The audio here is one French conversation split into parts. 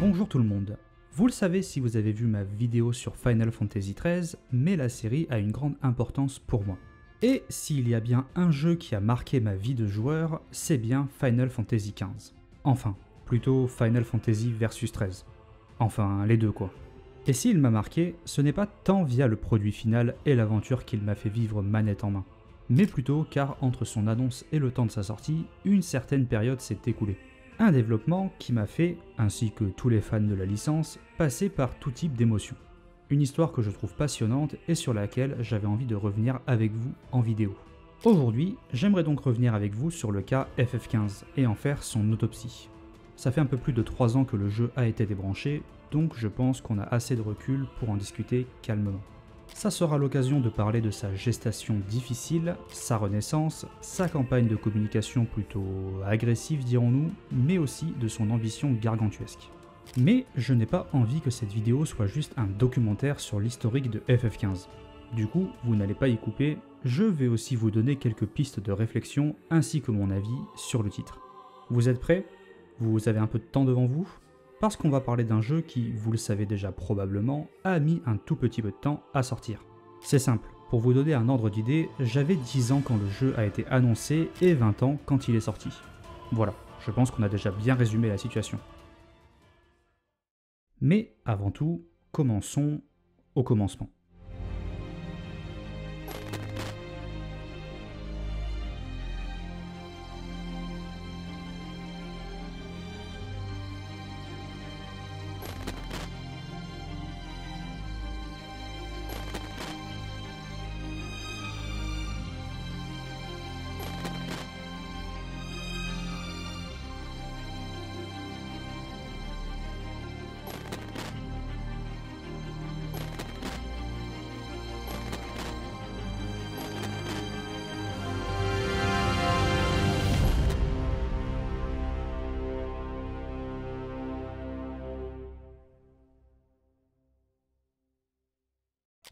Bonjour tout le monde. Vous le savez si vous avez vu ma vidéo sur Final Fantasy XIII, mais la série a une grande importance pour moi. Et s'il y a bien un jeu qui a marqué ma vie de joueur, c'est bien Final Fantasy XV. Enfin, plutôt Final Fantasy Versus 13. Enfin, les deux quoi. Et s'il m'a marqué, ce n'est pas tant via le produit final et l'aventure qu'il m'a fait vivre manette en main, mais plutôt car entre son annonce et le temps de sa sortie, une certaine période s'est écoulée. Un développement qui m'a fait, ainsi que tous les fans de la licence, passer par tout type d'émotions. Une histoire que je trouve passionnante et sur laquelle j'avais envie de revenir avec vous en vidéo. Aujourd'hui, j'aimerais donc revenir avec vous sur le cas FF15 et en faire son autopsie. Ça fait un peu plus de 3 ans que le jeu a été débranché, donc je pense qu'on a assez de recul pour en discuter calmement. Ça sera l'occasion de parler de sa gestation difficile, sa renaissance, sa campagne de communication plutôt agressive dirons-nous, mais aussi de son ambition gargantuesque. Mais je n'ai pas envie que cette vidéo soit juste un documentaire sur l'historique de FF15. Du coup, vous n'allez pas y couper, je vais aussi vous donner quelques pistes de réflexion ainsi que mon avis sur le titre. Vous êtes prêts? Vous avez un peu de temps devant vous? Parce qu'on va parler d'un jeu qui, vous le savez déjà probablement, a mis un tout petit peu de temps à sortir. C'est simple, pour vous donner un ordre d'idée, j'avais 10 ans quand le jeu a été annoncé et 20 ans quand il est sorti. Voilà, je pense qu'on a déjà bien résumé la situation. Mais avant tout, commençons au commencement.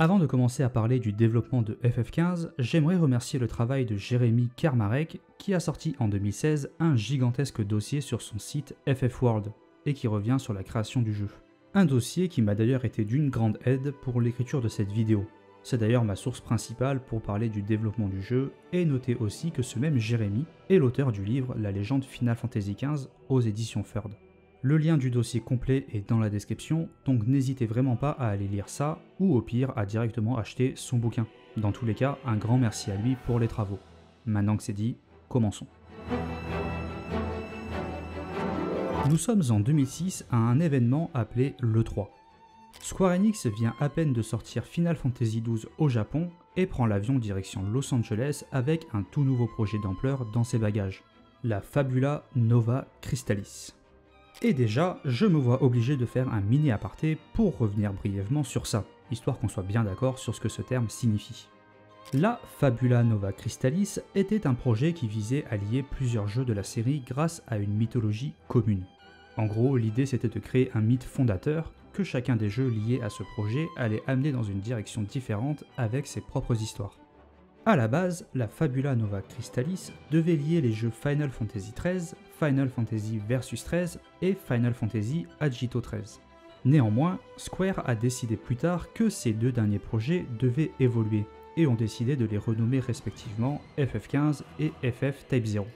Avant de commencer à parler du développement de FF15, j'aimerais remercier le travail de Jérémy Karmarek qui a sorti en 2016 un gigantesque dossier sur son site FF World et qui revient sur la création du jeu. Un dossier qui m'a d'ailleurs été d'une grande aide pour l'écriture de cette vidéo. C'est d'ailleurs ma source principale pour parler du développement du jeu et noter aussi que ce même Jérémy est l'auteur du livre La légende Final Fantasy XV aux éditions Ferd. Le lien du dossier complet est dans la description, donc n'hésitez vraiment pas à aller lire ça, ou au pire à directement acheter son bouquin. Dans tous les cas, un grand merci à lui pour les travaux. Maintenant que c'est dit, commençons. Nous sommes en 2006 à un événement appelé l'E3. Square Enix vient à peine de sortir Final Fantasy XII au Japon et prend l'avion direction Los Angeles avec un tout nouveau projet d'ampleur dans ses bagages, la Fabula Nova Crystallis. Et déjà, je me vois obligé de faire un mini aparté pour revenir brièvement sur ça, histoire qu'on soit bien d'accord sur ce que ce terme signifie. La Fabula Nova Crystallis était un projet qui visait à lier plusieurs jeux de la série grâce à une mythologie commune. En gros, l'idée c'était de créer un mythe fondateur que chacun des jeux liés à ce projet allait amener dans une direction différente avec ses propres histoires. A la base, la Fabula Nova Crystallis devait lier les jeux Final Fantasy XIII, Final Fantasy Versus 13 et Final Fantasy Agito 13. Néanmoins, Square a décidé plus tard que ces deux derniers projets devaient évoluer et ont décidé de les renommer respectivement FF15 et FF Type 0.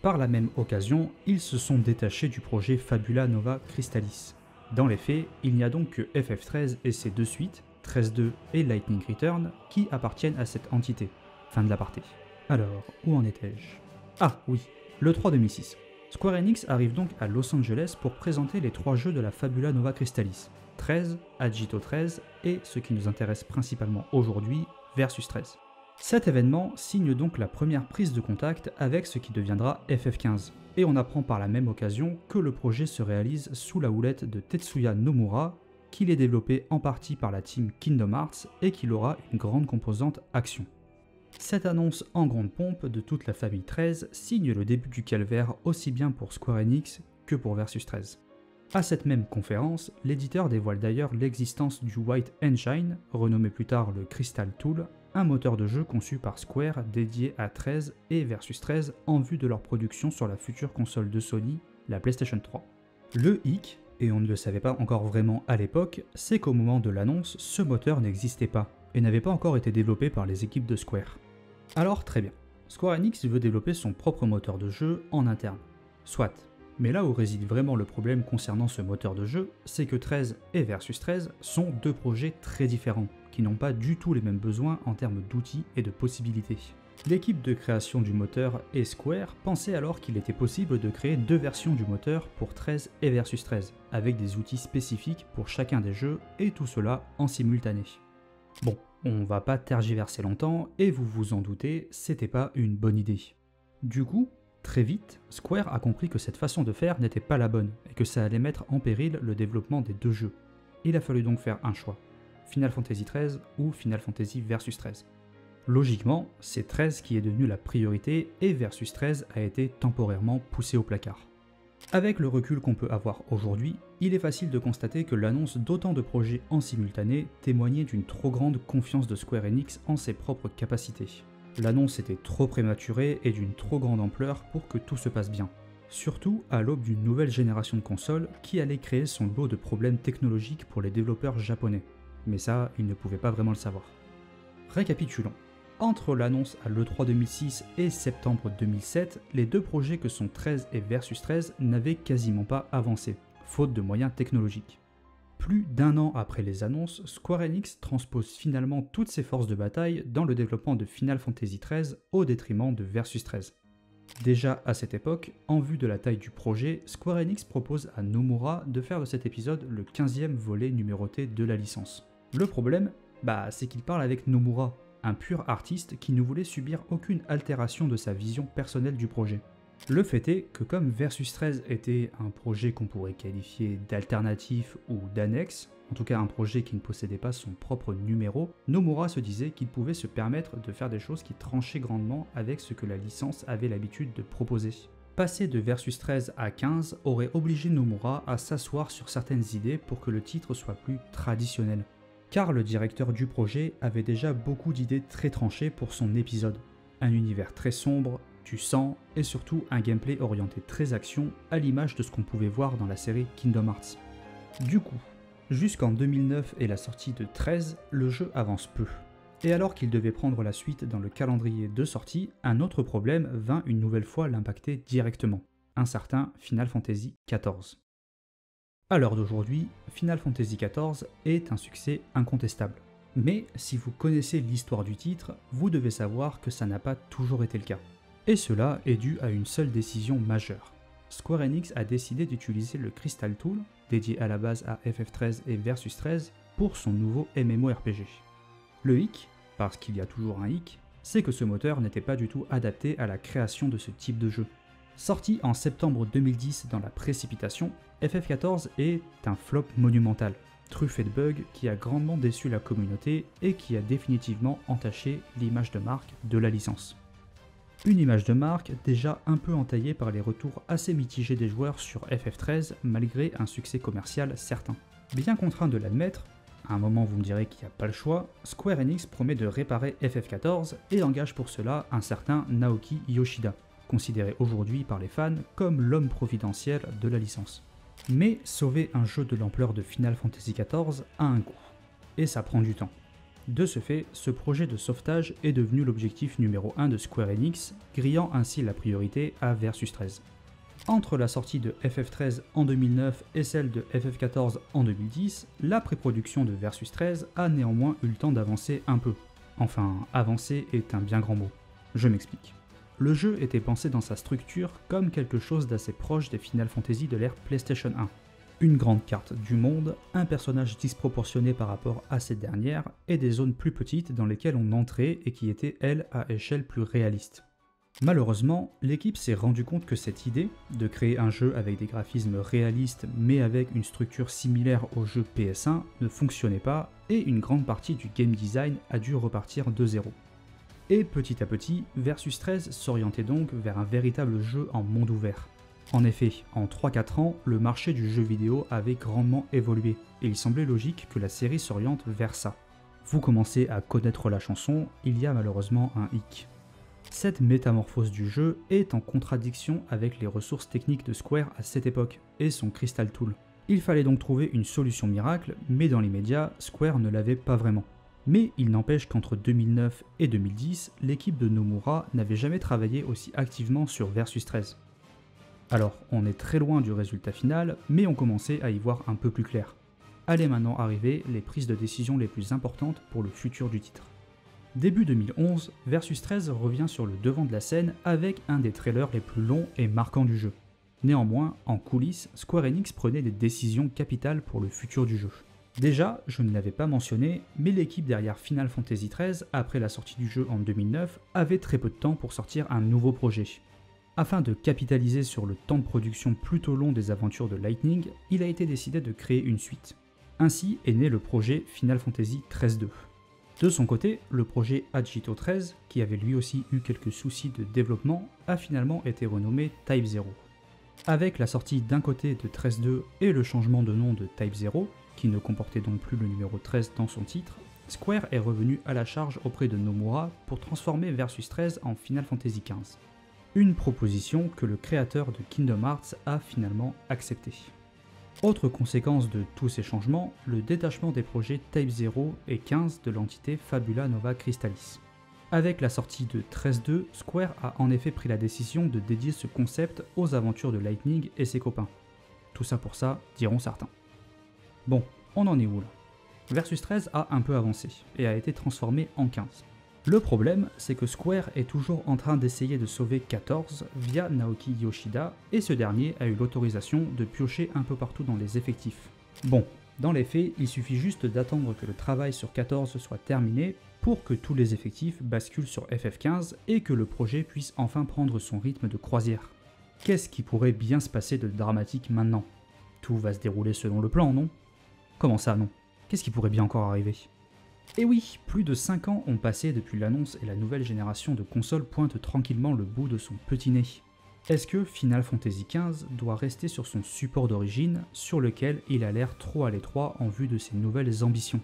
Par la même occasion, ils se sont détachés du projet Fabula Nova Crystallis. Dans les faits, il n'y a donc que FF13 et ses deux suites, 13.2 et Lightning Return, qui appartiennent à cette entité. Alors, où en étais-je? Ah oui, le 3 2006. Square Enix arrive donc à Los Angeles pour présenter les trois jeux de la Fabula Nova Crystallis, 13, Agito 13 et ce qui nous intéresse principalement aujourd'hui, Versus 13. Cet événement signe donc la première prise de contact avec ce qui deviendra FF15, et on apprend par la même occasion que le projet se réalise sous la houlette de Tetsuya Nomura, qu'il est développé en partie par la team Kingdom Hearts et qu'il aura une grande composante action. Cette annonce en grande pompe de toute la famille 13 signe le début du calvaire aussi bien pour Square Enix que pour Versus 13. À cette même conférence, l'éditeur dévoile d'ailleurs l'existence du White Engine, renommé plus tard le Crystal Tool, un moteur de jeu conçu par Square dédié à 13 et Versus 13 en vue de leur production sur la future console de Sony, la PlayStation 3. Le hic, et on ne le savait pas encore vraiment à l'époque, c'est qu'au moment de l'annonce, ce moteur n'existait pas et n'avait pas encore été développé par les équipes de Square. Alors très bien, Square Enix veut développer son propre moteur de jeu en interne. Soit, mais là où réside vraiment le problème concernant ce moteur de jeu, c'est que 13 et Versus 13 sont deux projets très différents, qui n'ont pas du tout les mêmes besoins en termes d'outils et de possibilités. L'équipe de création du moteur et Square pensait alors qu'il était possible de créer deux versions du moteur pour 13 et Versus 13, avec des outils spécifiques pour chacun des jeux, et tout cela en simultané. Bon, on va pas tergiverser longtemps, et vous vous en doutez, c'était pas une bonne idée. Du coup, Très vite, Square a compris que cette façon de faire n'était pas la bonne et que ça allait mettre en péril le développement des deux jeux. Il a fallu donc faire un choix, Final Fantasy XIII ou Final Fantasy Versus 13. Logiquement, c'est 13 qui est devenu la priorité et Versus 13 a été temporairement poussé au placard. Avec le recul qu'on peut avoir aujourd'hui, il est facile de constater que l'annonce d'autant de projets en simultané témoignait d'une trop grande confiance de Square Enix en ses propres capacités. L'annonce était trop prématurée et d'une trop grande ampleur pour que tout se passe bien. Surtout à l'aube d'une nouvelle génération de consoles qui allait créer son lot de problèmes technologiques pour les développeurs japonais. Mais ça, ils ne pouvaient pas vraiment le savoir. Récapitulons. Entre l'annonce à l'E3 2006 et septembre 2007, les deux projets que sont 13 et Versus 13 n'avaient quasiment pas avancé, faute de moyens technologiques. Plus d'un an après les annonces, Square Enix transpose finalement toutes ses forces de bataille dans le développement de Final Fantasy XIII au détriment de Versus 13. Déjà à cette époque, en vue de la taille du projet, Square Enix propose à Nomura de faire de cet épisode le 15e volet numéroté de la licence. Le problème, bah, c'est qu'il parle avec Nomura, un pur artiste qui ne voulait subir aucune altération de sa vision personnelle du projet. Le fait est que comme Versus 13 était un projet qu'on pourrait qualifier d'alternatif ou d'annexe, en tout cas un projet qui ne possédait pas son propre numéro, Nomura se disait qu'il pouvait se permettre de faire des choses qui tranchaient grandement avec ce que la licence avait l'habitude de proposer. Passer de Versus 13 à 15 aurait obligé Nomura à s'asseoir sur certaines idées pour que le titre soit plus traditionnel. Car le directeur du projet avait déjà beaucoup d'idées très tranchées pour son épisode. Un univers très sombre, du sang et surtout un gameplay orienté très action à l'image de ce qu'on pouvait voir dans la série Kingdom Hearts. Du coup, jusqu'en 2009 et la sortie de 13, le jeu avance peu. Et alors qu'il devait prendre la suite dans le calendrier de sortie, un autre problème vint une nouvelle fois l'impacter directement, un certain Final Fantasy XIV. À l'heure d'aujourd'hui, Final Fantasy XIV est un succès incontestable. Mais si vous connaissez l'histoire du titre, vous devez savoir que ça n'a pas toujours été le cas. Et cela est dû à une seule décision majeure. Square Enix a décidé d'utiliser le Crystal Tool, dédié à la base à FF13 et Versus 13, pour son nouveau MMORPG. Le hic, parce qu'il y a toujours un hic, c'est que ce moteur n'était pas du tout adapté à la création de ce type de jeu. Sorti en septembre 2010 dans la précipitation, FF14 est un flop monumental, truffé de bugs qui a grandement déçu la communauté et qui a définitivement entaché l'image de marque de la licence. Une image de marque déjà un peu entaillée par les retours assez mitigés des joueurs sur FF13 malgré un succès commercial certain. Bien contraint de l'admettre, à un moment vous me direz qu'il n'y a pas le choix, Square Enix promet de réparer FF14 et engage pour cela un certain Naoki Yoshida, considéré aujourd'hui par les fans comme l'homme providentiel de la licence. Mais sauver un jeu de l'ampleur de Final Fantasy XIV a un coût, et ça prend du temps. De ce fait, ce projet de sauvetage est devenu l'objectif numéro 1 de Square Enix, grillant ainsi la priorité à Versus 13. Entre la sortie de FF13 en 2009 et celle de FF14 en 2010, la pré-production de Versus 13 a néanmoins eu le temps d'avancer un peu. Enfin, avancer est un bien grand mot. Je m'explique. Le jeu était pensé dans sa structure comme quelque chose d'assez proche des Final Fantasy de l'ère PlayStation 1 une grande carte du monde, un personnage disproportionné par rapport à cette dernière, et des zones plus petites dans lesquelles on entrait et qui étaient, elles, à échelle plus réaliste. Malheureusement, l'équipe s'est rendu compte que cette idée, de créer un jeu avec des graphismes réalistes mais avec une structure similaire au jeu PS1, ne fonctionnait pas et une grande partie du game design a dû repartir de zéro. Et petit à petit, Versus 13 s'orientait donc vers un véritable jeu en monde ouvert, En effet, en 3-4 ans, le marché du jeu vidéo avait grandement évolué, et il semblait logique que la série s'oriente vers ça. Vous commencez à connaître la chanson, il y a malheureusement un hic. Cette métamorphose du jeu est en contradiction avec les ressources techniques de Square à cette époque et son Crystal Tool. Il fallait donc trouver une solution miracle, mais dans l'immédiat, Square ne l'avait pas vraiment. Mais il n'empêche qu'entre 2009 et 2010, l'équipe de Nomura n'avait jamais travaillé aussi activement sur Versus 13. Alors, on est très loin du résultat final, mais on commençait à y voir un peu plus clair. Allez maintenant arriver les prises de décision les plus importantes pour le futur du titre. Début 2011, Versus 13 revient sur le devant de la scène avec un des trailers les plus longs et marquants du jeu. Néanmoins, en coulisses, Square Enix prenait des décisions capitales pour le futur du jeu. Déjà, je ne l'avais pas mentionné, mais l'équipe derrière Final Fantasy XIII, après la sortie du jeu en 2009, avait très peu de temps pour sortir un nouveau projet. Afin de capitaliser sur le temps de production plutôt long des aventures de Lightning, il a été décidé de créer une suite. Ainsi est né le projet Final Fantasy XIII-2. De son côté, le projet Agito 13, qui avait lui aussi eu quelques soucis de développement, a finalement été renommé Type 0. Avec la sortie d'un côté de 13.2 et le changement de nom de Type 0, qui ne comportait donc plus le numéro 13 dans son titre, Square est revenu à la charge auprès de Nomura pour transformer Versus 13 en Final Fantasy XV. Une proposition que le créateur de Kingdom Hearts a finalement acceptée. Autre conséquence de tous ces changements, le détachement des projets Type 0 et 15 de l'entité Fabula Nova Crystallis. Avec la sortie de 13.2, Square a en effet pris la décision de dédier ce concept aux aventures de Lightning et ses copains. Tout ça pour ça, diront certains. Bon, on en est où là? Versus 13 a un peu avancé et a été transformé en 15. Le problème, c'est que Square est toujours en train d'essayer de sauver 14 via Naoki Yoshida, et ce dernier a eu l'autorisation de piocher un peu partout dans les effectifs. Bon, dans les faits, il suffit juste d'attendre que le travail sur 14 soit terminé pour que tous les effectifs basculent sur FF15 et que le projet puisse enfin prendre son rythme de croisière. Qu'est-ce qui pourrait bien se passer de dramatique maintenant? Tout va se dérouler selon le plan, non? Comment ça, non? Qu'est-ce qui pourrait bien encore arriver? Eh oui, plus de 5 ans ont passé depuis l'annonce et la nouvelle génération de consoles pointe tranquillement le bout de son petit nez. Est-ce que Final Fantasy XV doit rester sur son support d'origine, sur lequel il a l'air trop à l'étroit en vue de ses nouvelles ambitions?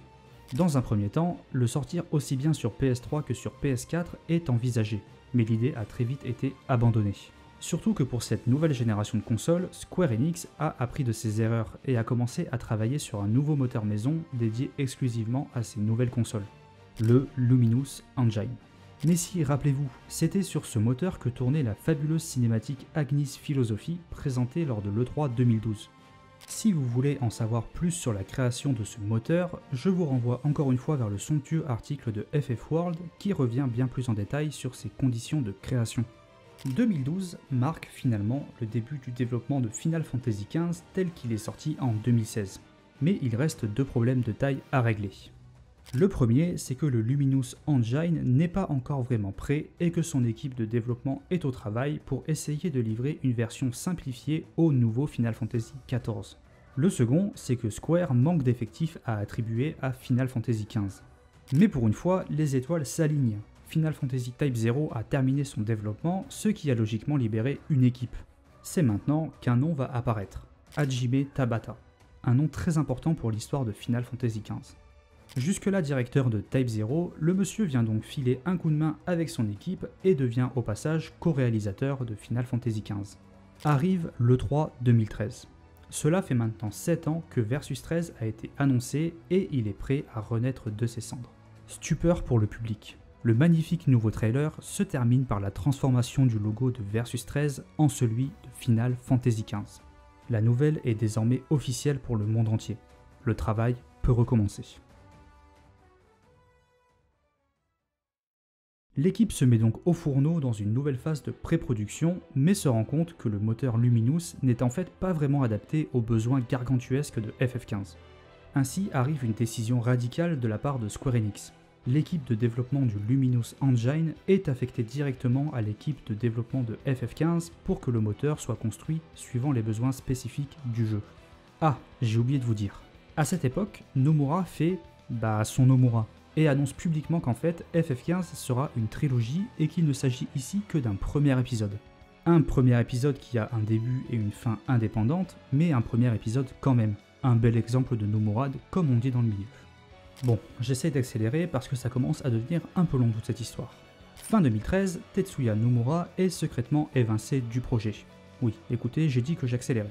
Dans un premier temps, le sortir aussi bien sur PS3 que sur PS4 est envisagé, mais l'idée a très vite été abandonnée. Surtout que pour cette nouvelle génération de consoles, Square Enix a appris de ses erreurs et a commencé à travailler sur un nouveau moteur maison dédié exclusivement à ces nouvelles consoles, le Luminous Engine. Mais si, rappelez-vous, c'était sur ce moteur que tournait la fabuleuse cinématique Agnis Philosophy présentée lors de l'E3 2012. Si vous voulez en savoir plus sur la création de ce moteur, je vous renvoie encore une fois vers le somptueux article de FF World qui revient bien plus en détail sur ses conditions de création. 2012 marque finalement le début du développement de Final Fantasy XV tel qu'il est sorti en 2016. Mais il reste deux problèmes de taille à régler. Le premier, c'est que le Luminous Engine n'est pas encore vraiment prêt et que son équipe de développement est au travail pour essayer de livrer une version simplifiée au nouveau Final Fantasy XIV. Le second, c'est que Square manque d'effectifs à attribuer à Final Fantasy XV. Mais pour une fois, les étoiles s'alignent Final Fantasy Type 0 a terminé son développement, ce qui a logiquement libéré une équipe. C'est maintenant qu'un nom va apparaître, Hajime Tabata, un nom très important pour l'histoire de Final Fantasy XV. Jusque-là directeur de Type 0, le monsieur vient donc filer un coup de main avec son équipe et devient au passage co-réalisateur de Final Fantasy XV. Arrive le 3 2013. Cela fait maintenant 7 ans que Versus 13 a été annoncé et il est prêt à renaître de ses cendres. Stupeur pour le public. Le magnifique nouveau trailer se termine par la transformation du logo de Versus 13 en celui de Final Fantasy XV. La nouvelle est désormais officielle pour le monde entier. Le travail peut recommencer. L'équipe se met donc au fourneau dans une nouvelle phase de pré-production, mais se rend compte que le moteur Luminous n'est en fait pas vraiment adapté aux besoins gargantuesques de FF15. Ainsi arrive une décision radicale de la part de Square Enix l'équipe de développement du Luminous Engine est affectée directement à l'équipe de développement de FF15 pour que le moteur soit construit suivant les besoins spécifiques du jeu. Ah, j'ai oublié de vous dire. À cette époque, Nomura fait bah son Nomura et annonce publiquement qu'en fait FF15 sera une trilogie et qu'il ne s'agit ici que d'un premier épisode. Un premier épisode qui a un début et une fin indépendante, mais un premier épisode quand même. Un bel exemple de Nomurad, comme on dit dans le milieu. Bon, j'essaie d'accélérer parce que ça commence à devenir un peu long toute cette histoire. Fin 2013, Tetsuya Nomura est secrètement évincé du projet. Oui, écoutez, j'ai dit que j'accélérais.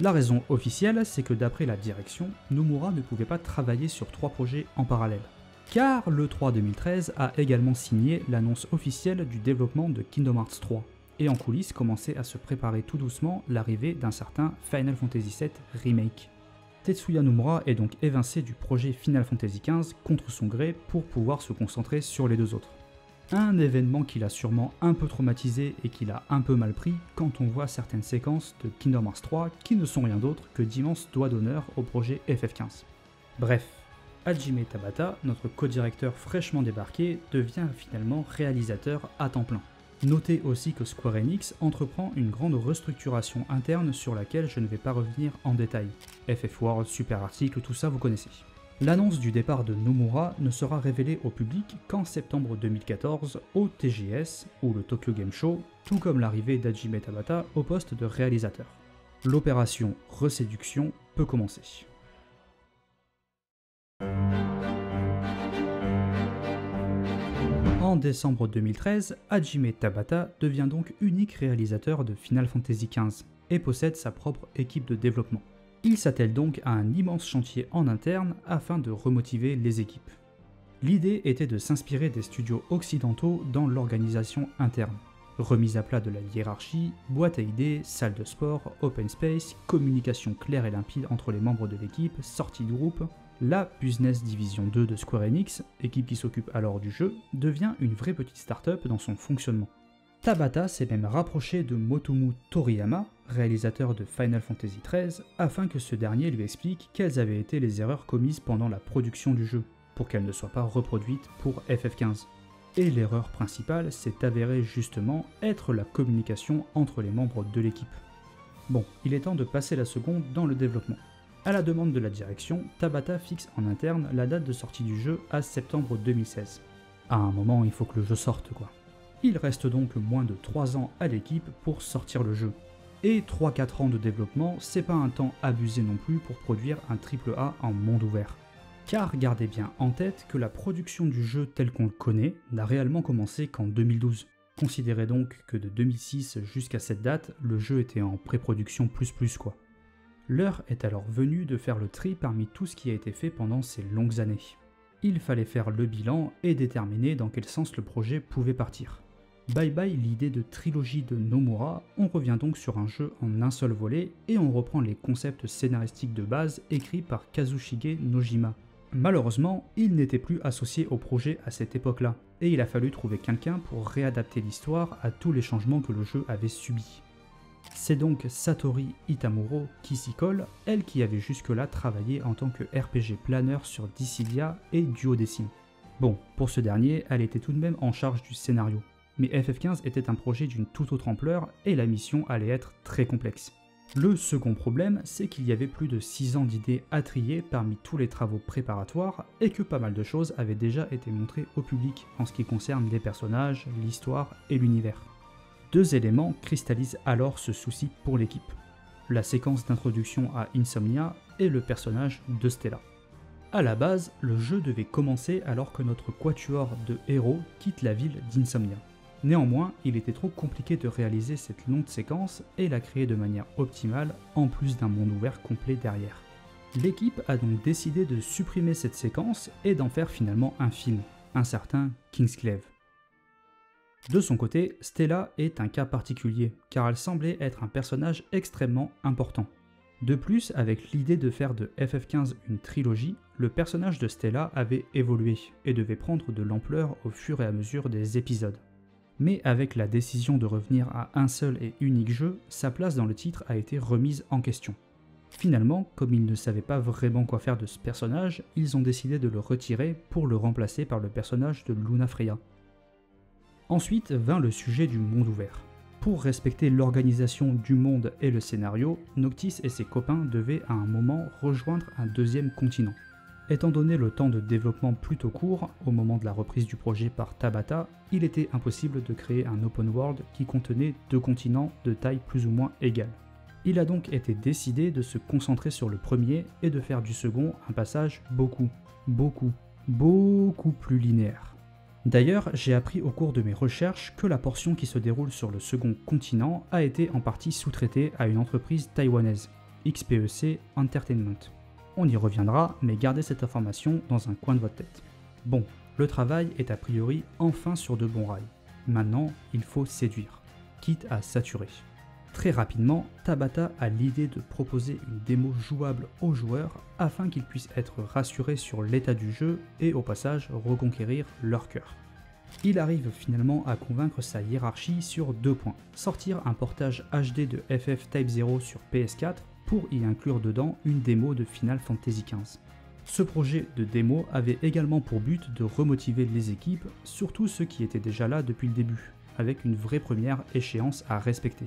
La raison officielle, c'est que d'après la direction, Nomura ne pouvait pas travailler sur trois projets en parallèle. Car le 3 2013 a également signé l'annonce officielle du développement de Kingdom Hearts 3, et en coulisses commençait à se préparer tout doucement l'arrivée d'un certain Final Fantasy VII Remake. Tetsuya Nomura est donc évincé du projet Final Fantasy XV contre son gré pour pouvoir se concentrer sur les deux autres. Un événement qui l'a sûrement un peu traumatisé et qu'il a un peu mal pris quand on voit certaines séquences de Kingdom Hearts 3 qui ne sont rien d'autre que d'immenses doigts d'honneur au projet FF15. Bref, Hajime Tabata, notre co-directeur fraîchement débarqué, devient finalement réalisateur à temps plein. Notez aussi que Square Enix entreprend une grande restructuration interne sur laquelle je ne vais pas revenir en détail. FF World, Super Article, tout ça vous connaissez. L'annonce du départ de Nomura ne sera révélée au public qu'en septembre 2014 au TGS ou le Tokyo Game Show, tout comme l'arrivée d'Hajime Tabata au poste de réalisateur. L'opération reséduction peut commencer. En décembre 2013, Hajime Tabata devient donc unique réalisateur de Final Fantasy XV et possède sa propre équipe de développement. Il s'attelle donc à un immense chantier en interne afin de remotiver les équipes. L'idée était de s'inspirer des studios occidentaux dans l'organisation interne. Remise à plat de la hiérarchie, boîte à idées, salle de sport, open space, communication claire et limpide entre les membres de l'équipe, sortie de groupe, la Business Division 2 de Square Enix, équipe qui s'occupe alors du jeu, devient une vraie petite start-up dans son fonctionnement. Tabata s'est même rapproché de Motomu Toriyama, réalisateur de Final Fantasy XIII, afin que ce dernier lui explique quelles avaient été les erreurs commises pendant la production du jeu, pour qu'elles ne soient pas reproduites pour FF15. Et l'erreur principale s'est avérée justement être la communication entre les membres de l'équipe. Bon, il est temps de passer la seconde dans le développement. À la demande de la direction, Tabata fixe en interne la date de sortie du jeu à septembre 2016. À un moment, il faut que le jeu sorte quoi. Il reste donc moins de 3 ans à l'équipe pour sortir le jeu. Et 3-4 ans de développement, c'est pas un temps abusé non plus pour produire un AAA en monde ouvert. Car gardez bien en tête que la production du jeu tel qu'on le connaît n'a réellement commencé qu'en 2012. Considérez donc que de 2006 jusqu'à cette date, le jeu était en pré-production plus plus quoi. L'heure est alors venue de faire le tri parmi tout ce qui a été fait pendant ces longues années. Il fallait faire le bilan et déterminer dans quel sens le projet pouvait partir. Bye bye l'idée de trilogie de Nomura, on revient donc sur un jeu en un seul volet et on reprend les concepts scénaristiques de base écrits par Kazushige Nojima. Malheureusement, il n'était plus associé au projet à cette époque-là, et il a fallu trouver quelqu'un pour réadapter l'histoire à tous les changements que le jeu avait subis. C'est donc Satori Itamuro qui s'y colle, elle qui avait jusque-là travaillé en tant que RPG planeur sur Dissidia et Duodécime. Bon, pour ce dernier, elle était tout de même en charge du scénario. Mais FF15 était un projet d'une toute autre ampleur et la mission allait être très complexe. Le second problème, c'est qu'il y avait plus de 6 ans d'idées à trier parmi tous les travaux préparatoires et que pas mal de choses avaient déjà été montrées au public en ce qui concerne les personnages, l'histoire et l'univers. Deux éléments cristallisent alors ce souci pour l'équipe. La séquence d'introduction à Insomnia et le personnage de Stella. A la base, le jeu devait commencer alors que notre quatuor de héros quitte la ville d'Insomnia. Néanmoins, il était trop compliqué de réaliser cette longue séquence et la créer de manière optimale en plus d'un monde ouvert complet derrière. L'équipe a donc décidé de supprimer cette séquence et d'en faire finalement un film, un certain Kingsclave. De son côté, Stella est un cas particulier, car elle semblait être un personnage extrêmement important. De plus, avec l'idée de faire de FF15 une trilogie, le personnage de Stella avait évolué et devait prendre de l'ampleur au fur et à mesure des épisodes. Mais avec la décision de revenir à un seul et unique jeu, sa place dans le titre a été remise en question. Finalement, comme ils ne savaient pas vraiment quoi faire de ce personnage, ils ont décidé de le retirer pour le remplacer par le personnage de Luna Freya, Ensuite vint le sujet du monde ouvert. Pour respecter l'organisation du monde et le scénario, Noctis et ses copains devaient à un moment rejoindre un deuxième continent. Étant donné le temps de développement plutôt court, au moment de la reprise du projet par Tabata, il était impossible de créer un open world qui contenait deux continents de taille plus ou moins égale. Il a donc été décidé de se concentrer sur le premier et de faire du second un passage beaucoup, beaucoup, beaucoup plus linéaire. D'ailleurs, j'ai appris au cours de mes recherches que la portion qui se déroule sur le second continent a été en partie sous-traitée à une entreprise taïwanaise, XPEC Entertainment. On y reviendra, mais gardez cette information dans un coin de votre tête. Bon, le travail est a priori enfin sur de bons rails. Maintenant, il faut séduire, quitte à saturer. Très rapidement, Tabata a l'idée de proposer une démo jouable aux joueurs afin qu'ils puissent être rassurés sur l'état du jeu et au passage reconquérir leur cœur. Il arrive finalement à convaincre sa hiérarchie sur deux points. Sortir un portage HD de FF Type 0 sur PS4 pour y inclure dedans une démo de Final Fantasy XV. Ce projet de démo avait également pour but de remotiver les équipes, surtout ceux qui étaient déjà là depuis le début, avec une vraie première échéance à respecter.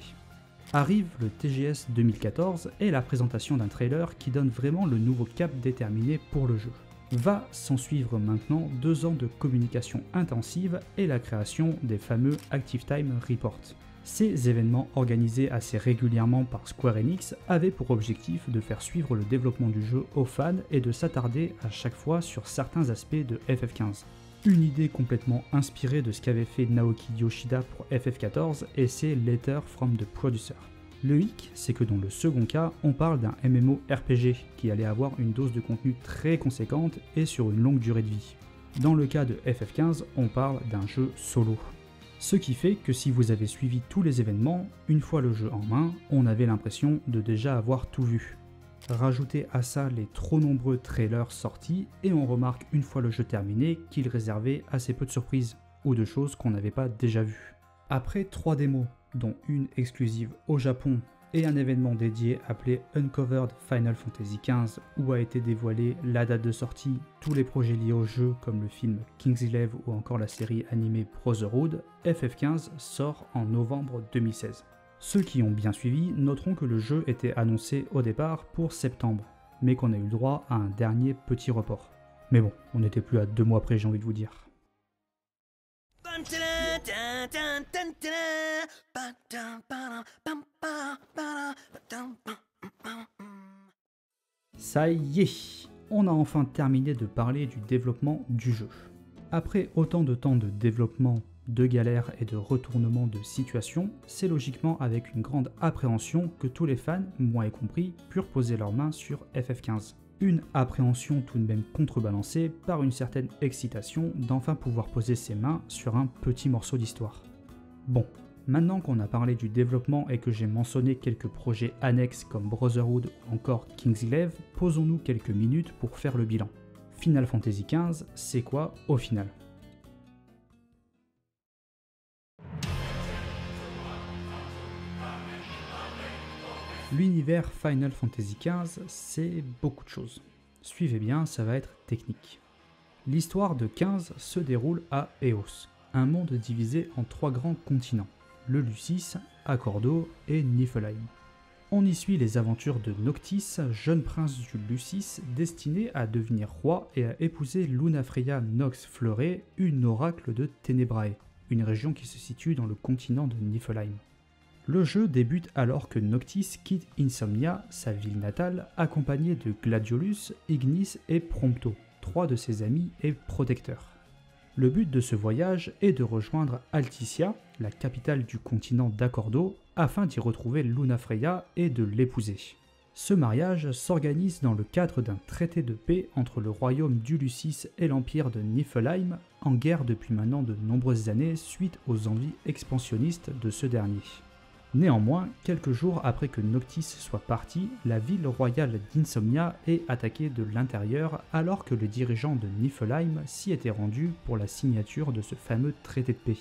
Arrive le TGS 2014 et la présentation d'un trailer qui donne vraiment le nouveau cap déterminé pour le jeu. Va s'en suivre maintenant deux ans de communication intensive et la création des fameux Active Time Reports. Ces événements organisés assez régulièrement par Square Enix avaient pour objectif de faire suivre le développement du jeu aux fans et de s'attarder à chaque fois sur certains aspects de FF15. Une idée complètement inspirée de ce qu'avait fait Naoki Yoshida pour FF14 et c'est Letter from the Producer. Le hic, c'est que dans le second cas, on parle d'un MMO-RPG qui allait avoir une dose de contenu très conséquente et sur une longue durée de vie. Dans le cas de FF15, on parle d'un jeu solo. Ce qui fait que si vous avez suivi tous les événements, une fois le jeu en main, on avait l'impression de déjà avoir tout vu. Rajoutez à ça les trop nombreux trailers sortis et on remarque une fois le jeu terminé qu'il réservait assez peu de surprises ou de choses qu'on n'avait pas déjà vues. Après trois démos, dont une exclusive au Japon et un événement dédié appelé Uncovered Final Fantasy XV où a été dévoilée la date de sortie, tous les projets liés au jeu comme le film King's Eleven ou encore la série animée Brotherhood, FF15 sort en novembre 2016. Ceux qui ont bien suivi noteront que le jeu était annoncé au départ pour septembre, mais qu'on a eu le droit à un dernier petit report. Mais bon, on n'était plus à deux mois près j'ai envie de vous dire. Ça y est, on a enfin terminé de parler du développement du jeu. Après autant de temps de développement, de galères et de retournements de situation, c'est logiquement avec une grande appréhension que tous les fans, moi y compris, purent poser leurs mains sur FF15 une appréhension tout de même contrebalancée par une certaine excitation d'enfin pouvoir poser ses mains sur un petit morceau d'histoire. Bon, maintenant qu'on a parlé du développement et que j'ai mentionné quelques projets annexes comme Brotherhood ou encore King's posons-nous quelques minutes pour faire le bilan. Final Fantasy XV, c'est quoi au final? L'univers Final Fantasy XV, c'est beaucoup de choses. Suivez bien, ça va être technique. L'histoire de 15 se déroule à Eos, un monde divisé en trois grands continents, le Lucis, Accordo et Niflheim. On y suit les aventures de Noctis, jeune prince du Lucis destiné à devenir roi et à épouser Lunafreya Nox Fleuret, une oracle de Ténébrae, une région qui se situe dans le continent de Niflheim. Le jeu débute alors que Noctis quitte Insomnia, sa ville natale, accompagné de Gladiolus, Ignis et Prompto, trois de ses amis et protecteurs. Le but de ce voyage est de rejoindre Alticia, la capitale du continent d'Accordo, afin d'y retrouver Luna Freya et de l'épouser. Ce mariage s'organise dans le cadre d'un traité de paix entre le royaume d'Ulucis et l'empire de Niflheim, en guerre depuis maintenant de nombreuses années suite aux envies expansionnistes de ce dernier. Néanmoins, quelques jours après que Noctis soit parti, la ville royale d'Insomnia est attaquée de l'intérieur alors que le dirigeant de Niflheim s'y était rendu pour la signature de ce fameux traité de paix.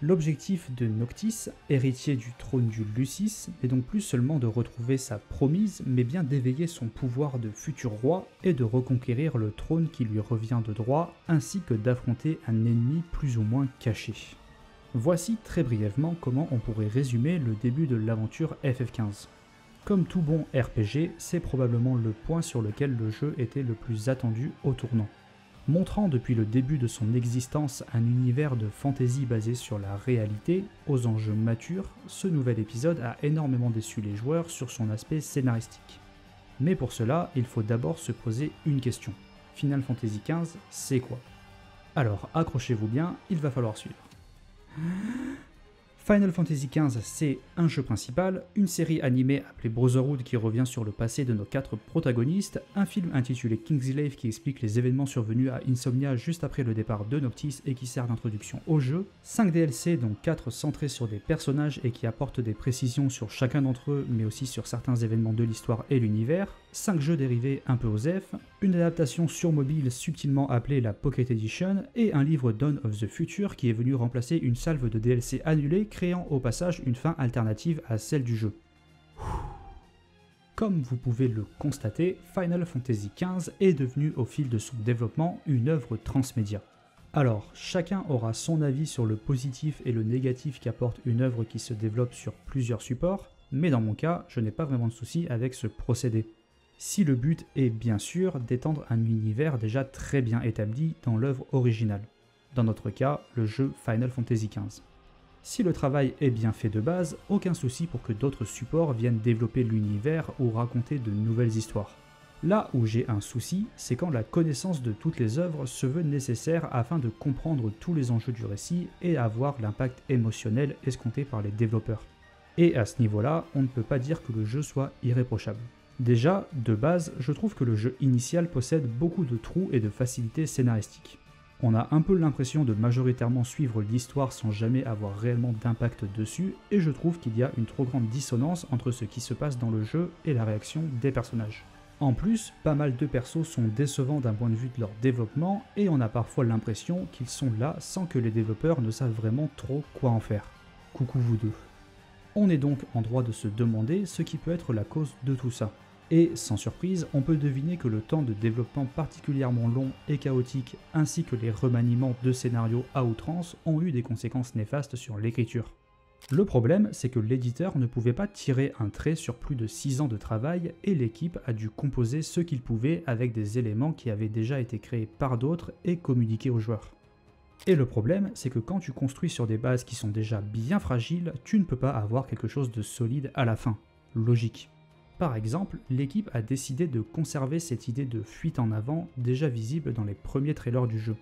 L'objectif de Noctis, héritier du trône du Lucis, n'est donc plus seulement de retrouver sa promise, mais bien d'éveiller son pouvoir de futur roi et de reconquérir le trône qui lui revient de droit, ainsi que d'affronter un ennemi plus ou moins caché. Voici très brièvement comment on pourrait résumer le début de l'aventure FF15. Comme tout bon RPG, c'est probablement le point sur lequel le jeu était le plus attendu au tournant. Montrant depuis le début de son existence un univers de fantasy basé sur la réalité, aux enjeux matures, ce nouvel épisode a énormément déçu les joueurs sur son aspect scénaristique. Mais pour cela, il faut d'abord se poser une question. Final Fantasy XV, c'est quoi? Alors accrochez-vous bien, il va falloir suivre. Final Fantasy XV, c'est un jeu principal, une série animée appelée Brotherhood qui revient sur le passé de nos quatre protagonistes, un film intitulé Kingslave qui explique les événements survenus à Insomnia juste après le départ de Noctis et qui sert d'introduction au jeu, 5 DLC dont 4 centrés sur des personnages et qui apportent des précisions sur chacun d'entre eux mais aussi sur certains événements de l'histoire et l'univers, 5 jeux dérivés un peu aux F, une adaptation sur mobile subtilement appelée la Pocket Edition et un livre Dawn of the Future qui est venu remplacer une salve de DLC annulée créant au passage une fin alternative à celle du jeu. Comme vous pouvez le constater, Final Fantasy XV est devenu au fil de son développement une œuvre transmédia. Alors, chacun aura son avis sur le positif et le négatif qu'apporte une œuvre qui se développe sur plusieurs supports, mais dans mon cas, je n'ai pas vraiment de souci avec ce procédé si le but est bien sûr d'étendre un univers déjà très bien établi dans l'œuvre originale, dans notre cas le jeu Final Fantasy XV. Si le travail est bien fait de base, aucun souci pour que d'autres supports viennent développer l'univers ou raconter de nouvelles histoires. Là où j'ai un souci, c'est quand la connaissance de toutes les œuvres se veut nécessaire afin de comprendre tous les enjeux du récit et avoir l'impact émotionnel escompté par les développeurs. Et à ce niveau-là, on ne peut pas dire que le jeu soit irréprochable. Déjà, de base, je trouve que le jeu initial possède beaucoup de trous et de facilités scénaristiques. On a un peu l'impression de majoritairement suivre l'histoire sans jamais avoir réellement d'impact dessus, et je trouve qu'il y a une trop grande dissonance entre ce qui se passe dans le jeu et la réaction des personnages. En plus, pas mal de persos sont décevants d'un point de vue de leur développement, et on a parfois l'impression qu'ils sont là sans que les développeurs ne savent vraiment trop quoi en faire. Coucou vous deux. On est donc en droit de se demander ce qui peut être la cause de tout ça. Et sans surprise, on peut deviner que le temps de développement particulièrement long et chaotique, ainsi que les remaniements de scénarios à outrance, ont eu des conséquences néfastes sur l'écriture. Le problème, c'est que l'éditeur ne pouvait pas tirer un trait sur plus de 6 ans de travail et l'équipe a dû composer ce qu'il pouvait avec des éléments qui avaient déjà été créés par d'autres et communiqués aux joueurs. Et le problème, c'est que quand tu construis sur des bases qui sont déjà bien fragiles, tu ne peux pas avoir quelque chose de solide à la fin. Logique. Par exemple, l'équipe a décidé de conserver cette idée de fuite en avant déjà visible dans les premiers trailers du jeu.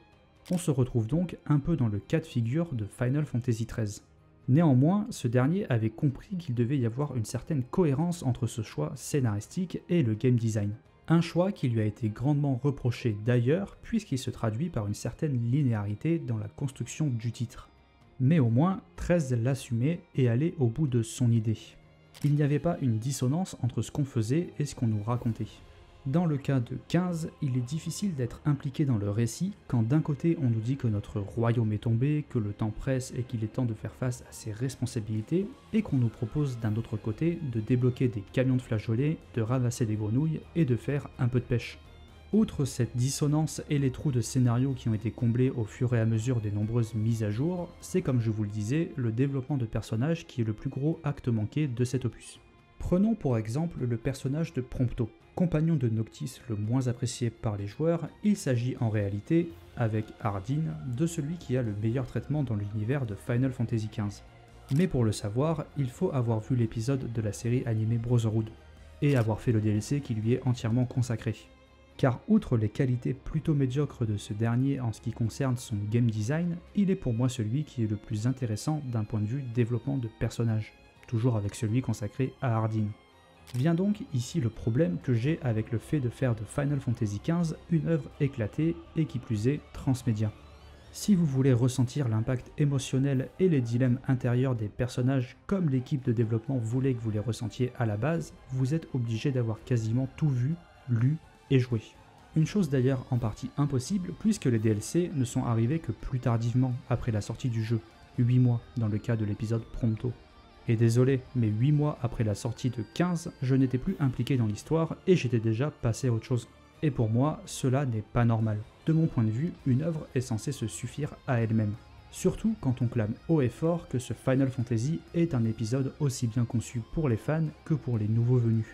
On se retrouve donc un peu dans le cas de figure de Final Fantasy XIII. Néanmoins, ce dernier avait compris qu'il devait y avoir une certaine cohérence entre ce choix scénaristique et le game design. Un choix qui lui a été grandement reproché d'ailleurs puisqu'il se traduit par une certaine linéarité dans la construction du titre. Mais au moins, 13 l'assumait et allait au bout de son idée il n'y avait pas une dissonance entre ce qu'on faisait et ce qu'on nous racontait. Dans le cas de 15, il est difficile d'être impliqué dans le récit quand d'un côté on nous dit que notre royaume est tombé, que le temps presse et qu'il est temps de faire face à ses responsabilités, et qu'on nous propose d'un autre côté de débloquer des camions de flageolets, de ramasser des grenouilles et de faire un peu de pêche. Outre cette dissonance et les trous de scénario qui ont été comblés au fur et à mesure des nombreuses mises à jour, c'est comme je vous le disais, le développement de personnages qui est le plus gros acte manqué de cet opus. Prenons pour exemple le personnage de Prompto. Compagnon de Noctis le moins apprécié par les joueurs, il s'agit en réalité, avec Ardyn, de celui qui a le meilleur traitement dans l'univers de Final Fantasy XV. Mais pour le savoir, il faut avoir vu l'épisode de la série animée Brotherhood, et avoir fait le DLC qui lui est entièrement consacré car outre les qualités plutôt médiocres de ce dernier en ce qui concerne son game design, il est pour moi celui qui est le plus intéressant d'un point de vue développement de personnage, toujours avec celui consacré à Hardin. Vient donc ici le problème que j'ai avec le fait de faire de Final Fantasy XV une œuvre éclatée et qui plus est transmédia. Si vous voulez ressentir l'impact émotionnel et les dilemmes intérieurs des personnages comme l'équipe de développement voulait que vous les ressentiez à la base, vous êtes obligé d'avoir quasiment tout vu, lu jouer. Une chose d'ailleurs en partie impossible puisque les DLC ne sont arrivés que plus tardivement après la sortie du jeu, 8 mois dans le cas de l'épisode Prompto. Et désolé, mais 8 mois après la sortie de 15, je n'étais plus impliqué dans l'histoire et j'étais déjà passé à autre chose. Et pour moi, cela n'est pas normal. De mon point de vue, une œuvre est censée se suffire à elle-même. Surtout quand on clame haut et fort que ce Final Fantasy est un épisode aussi bien conçu pour les fans que pour les nouveaux venus.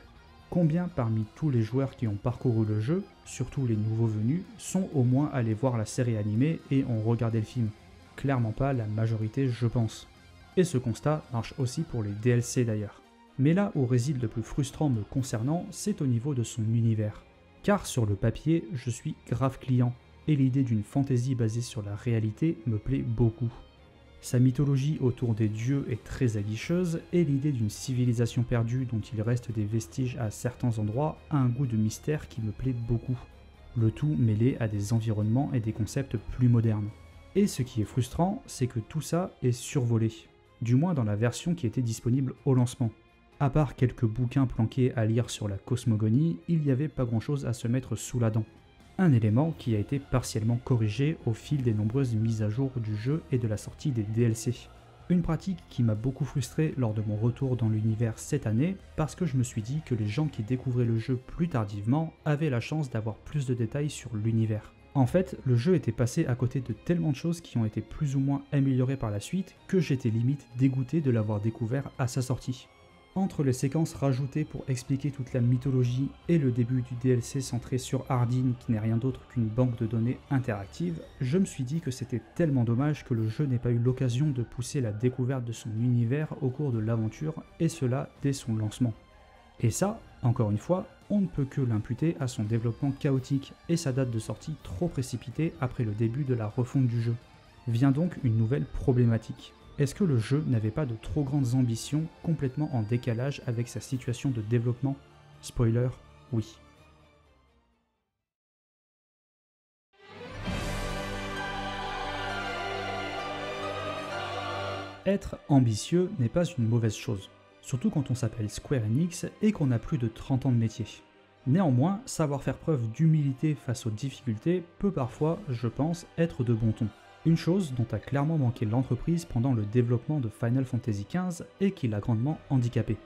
Combien parmi tous les joueurs qui ont parcouru le jeu, surtout les nouveaux venus, sont au moins allés voir la série animée et ont regardé le film? Clairement pas la majorité je pense. Et ce constat marche aussi pour les DLC d'ailleurs. Mais là où réside le plus frustrant me concernant, c'est au niveau de son univers. Car sur le papier, je suis grave client, et l'idée d'une fantaisie basée sur la réalité me plaît beaucoup. Sa mythologie autour des dieux est très aguicheuse, et l'idée d'une civilisation perdue dont il reste des vestiges à certains endroits a un goût de mystère qui me plaît beaucoup. Le tout mêlé à des environnements et des concepts plus modernes. Et ce qui est frustrant, c'est que tout ça est survolé, du moins dans la version qui était disponible au lancement. À part quelques bouquins planqués à lire sur la cosmogonie, il n'y avait pas grand chose à se mettre sous la dent. Un élément qui a été partiellement corrigé au fil des nombreuses mises à jour du jeu et de la sortie des DLC. Une pratique qui m'a beaucoup frustré lors de mon retour dans l'univers cette année parce que je me suis dit que les gens qui découvraient le jeu plus tardivement avaient la chance d'avoir plus de détails sur l'univers. En fait, le jeu était passé à côté de tellement de choses qui ont été plus ou moins améliorées par la suite que j'étais limite dégoûté de l'avoir découvert à sa sortie. Entre les séquences rajoutées pour expliquer toute la mythologie et le début du DLC centré sur Hardin qui n'est rien d'autre qu'une banque de données interactive, je me suis dit que c'était tellement dommage que le jeu n'ait pas eu l'occasion de pousser la découverte de son univers au cours de l'aventure, et cela dès son lancement. Et ça, encore une fois, on ne peut que l'imputer à son développement chaotique et sa date de sortie trop précipitée après le début de la refonte du jeu. Vient donc une nouvelle problématique. Est-ce que le jeu n'avait pas de trop grandes ambitions, complètement en décalage avec sa situation de développement? Spoiler, oui. Être ambitieux n'est pas une mauvaise chose, surtout quand on s'appelle Square Enix et qu'on a plus de 30 ans de métier. Néanmoins, savoir faire preuve d'humilité face aux difficultés peut parfois, je pense, être de bon ton. Une chose dont a clairement manqué l'entreprise pendant le développement de Final Fantasy XV et qui l'a grandement handicapé.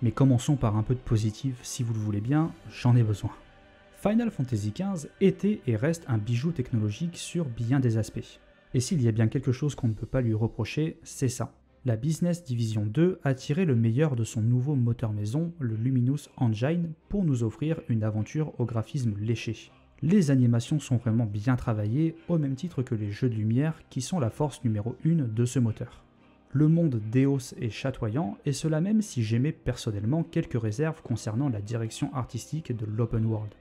Mais commençons par un peu de positif si vous le voulez bien, j'en ai besoin. Final Fantasy XV était et reste un bijou technologique sur bien des aspects. Et s'il y a bien quelque chose qu'on ne peut pas lui reprocher, c'est ça. La Business Division 2 a tiré le meilleur de son nouveau moteur maison, le Luminous Engine, pour nous offrir une aventure au graphisme léché les animations sont vraiment bien travaillées, au même titre que les jeux de lumière qui sont la force numéro 1 de ce moteur. Le monde d'Eos est chatoyant, et cela même si j'aimais personnellement quelques réserves concernant la direction artistique de l'open world.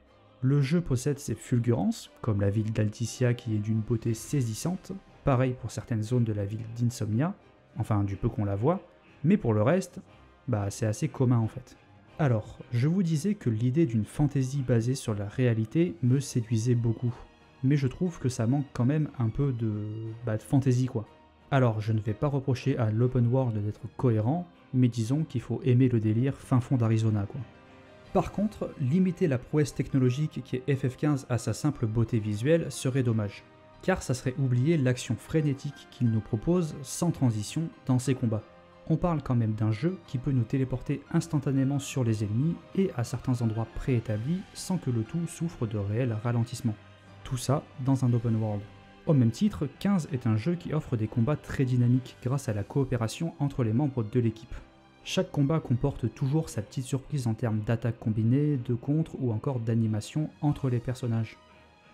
Le jeu possède ses fulgurances, comme la ville d'Alticia qui est d'une beauté saisissante, pareil pour certaines zones de la ville d'Insomnia, enfin du peu qu'on la voit, mais pour le reste, bah c'est assez commun en fait. Alors, je vous disais que l'idée d'une fantaisie basée sur la réalité me séduisait beaucoup, mais je trouve que ça manque quand même un peu de, bah, fantaisie quoi. Alors, je ne vais pas reprocher à l'open world d'être cohérent, mais disons qu'il faut aimer le délire fin fond d'Arizona quoi. Par contre, limiter la prouesse technologique qui est FF15 à sa simple beauté visuelle serait dommage, car ça serait oublier l'action frénétique qu'il nous propose sans transition dans ses combats on parle quand même d'un jeu qui peut nous téléporter instantanément sur les ennemis et à certains endroits préétablis sans que le tout souffre de réel ralentissement. Tout ça dans un open world. Au même titre, 15 est un jeu qui offre des combats très dynamiques grâce à la coopération entre les membres de l'équipe. Chaque combat comporte toujours sa petite surprise en termes d'attaque combinée, de contre ou encore d'animation entre les personnages.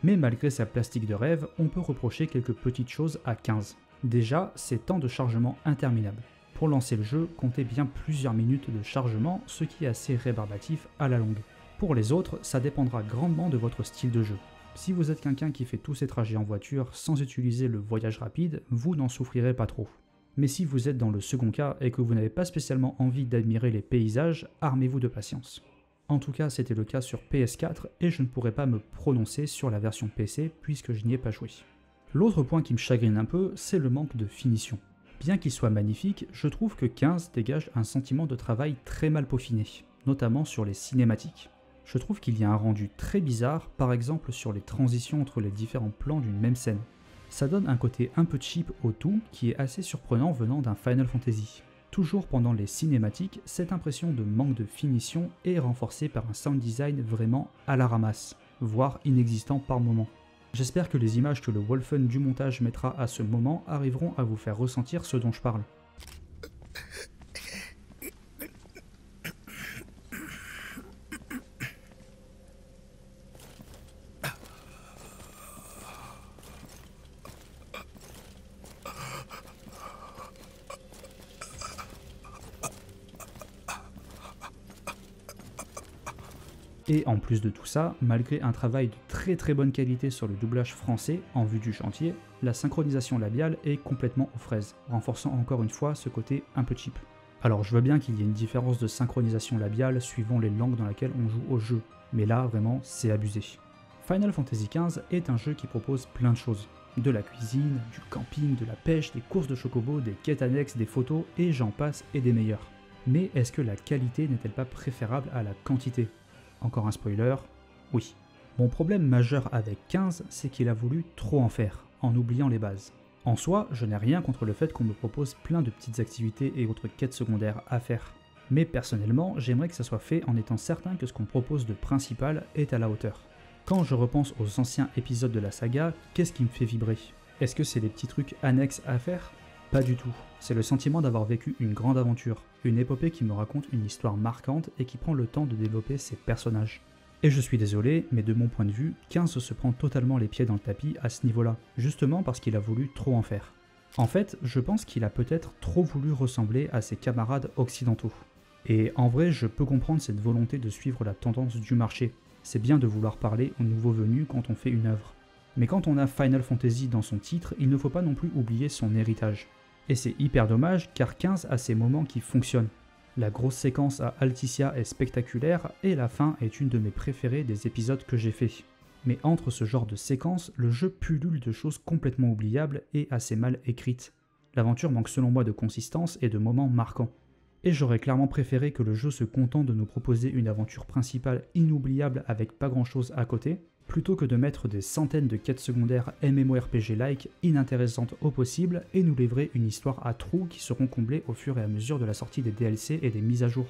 Mais malgré sa plastique de rêve, on peut reprocher quelques petites choses à 15. Déjà, ses temps de chargement interminables. Pour lancer le jeu, comptez bien plusieurs minutes de chargement, ce qui est assez rébarbatif à la longue. Pour les autres, ça dépendra grandement de votre style de jeu. Si vous êtes quelqu'un qui fait tous ses trajets en voiture sans utiliser le voyage rapide, vous n'en souffrirez pas trop. Mais si vous êtes dans le second cas et que vous n'avez pas spécialement envie d'admirer les paysages, armez-vous de patience. En tout cas, c'était le cas sur PS4 et je ne pourrais pas me prononcer sur la version PC puisque je n'y ai pas joué. L'autre point qui me chagrine un peu, c'est le manque de finition. Bien qu'il soit magnifique, je trouve que 15 dégage un sentiment de travail très mal peaufiné, notamment sur les cinématiques. Je trouve qu'il y a un rendu très bizarre, par exemple sur les transitions entre les différents plans d'une même scène. Ça donne un côté un peu cheap au tout qui est assez surprenant venant d'un Final Fantasy. Toujours pendant les cinématiques, cette impression de manque de finition est renforcée par un sound design vraiment à la ramasse, voire inexistant par moment. J'espère que les images que le Wolfen du montage mettra à ce moment arriveront à vous faire ressentir ce dont je parle. Et en plus de tout ça, malgré un travail de très très bonne qualité sur le doublage français en vue du chantier, la synchronisation labiale est complètement aux fraises, renforçant encore une fois ce côté un peu cheap. Alors je veux bien qu'il y ait une différence de synchronisation labiale suivant les langues dans lesquelles on joue au jeu, mais là vraiment c'est abusé. Final Fantasy XV est un jeu qui propose plein de choses. De la cuisine, du camping, de la pêche, des courses de chocobo, des quêtes annexes, des photos, et j'en passe et des meilleurs. Mais est-ce que la qualité n'est-elle pas préférable à la quantité? Encore un spoiler, oui. Mon problème majeur avec 15, c'est qu'il a voulu trop en faire, en oubliant les bases. En soi, je n'ai rien contre le fait qu'on me propose plein de petites activités et autres quêtes secondaires à faire. Mais personnellement, j'aimerais que ça soit fait en étant certain que ce qu'on propose de principal est à la hauteur. Quand je repense aux anciens épisodes de la saga, qu'est-ce qui me fait vibrer? Est-ce que c'est des petits trucs annexes à faire? Pas du tout. C'est le sentiment d'avoir vécu une grande aventure, une épopée qui me raconte une histoire marquante et qui prend le temps de développer ses personnages. Et je suis désolé, mais de mon point de vue, 15 se prend totalement les pieds dans le tapis à ce niveau-là, justement parce qu'il a voulu trop en faire. En fait, je pense qu'il a peut-être trop voulu ressembler à ses camarades occidentaux. Et en vrai, je peux comprendre cette volonté de suivre la tendance du marché. C'est bien de vouloir parler aux nouveaux venus quand on fait une œuvre. Mais quand on a Final Fantasy dans son titre, il ne faut pas non plus oublier son héritage. Et c'est hyper dommage car 15 a ses moments qui fonctionnent. La grosse séquence à Alticia est spectaculaire et la fin est une de mes préférées des épisodes que j'ai fait. Mais entre ce genre de séquences, le jeu pullule de choses complètement oubliables et assez mal écrites. L'aventure manque selon moi de consistance et de moments marquants. Et j'aurais clairement préféré que le jeu se contente de nous proposer une aventure principale inoubliable avec pas grand chose à côté, plutôt que de mettre des centaines de quêtes secondaires MMORPG-like inintéressantes au possible et nous livrer une histoire à trous qui seront comblés au fur et à mesure de la sortie des DLC et des mises à jour.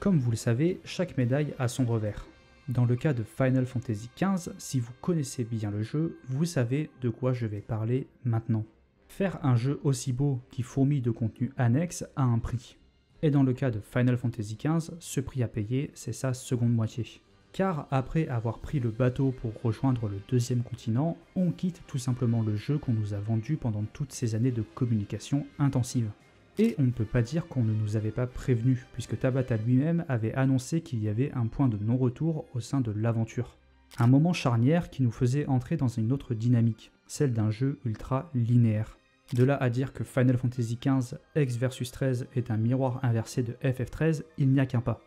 Comme vous le savez, chaque médaille a son revers. Dans le cas de Final Fantasy XV, si vous connaissez bien le jeu, vous savez de quoi je vais parler maintenant. Faire un jeu aussi beau qui fourmille de contenu annexe a un prix. Et dans le cas de Final Fantasy XV, ce prix à payer, c'est sa seconde moitié car après avoir pris le bateau pour rejoindre le deuxième continent, on quitte tout simplement le jeu qu'on nous a vendu pendant toutes ces années de communication intensive. Et on ne peut pas dire qu'on ne nous avait pas prévenu, puisque Tabata lui-même avait annoncé qu'il y avait un point de non-retour au sein de l'aventure. Un moment charnière qui nous faisait entrer dans une autre dynamique, celle d'un jeu ultra linéaire. De là à dire que Final Fantasy XV X versus 13 est un miroir inversé de FF13, il n'y a qu'un pas.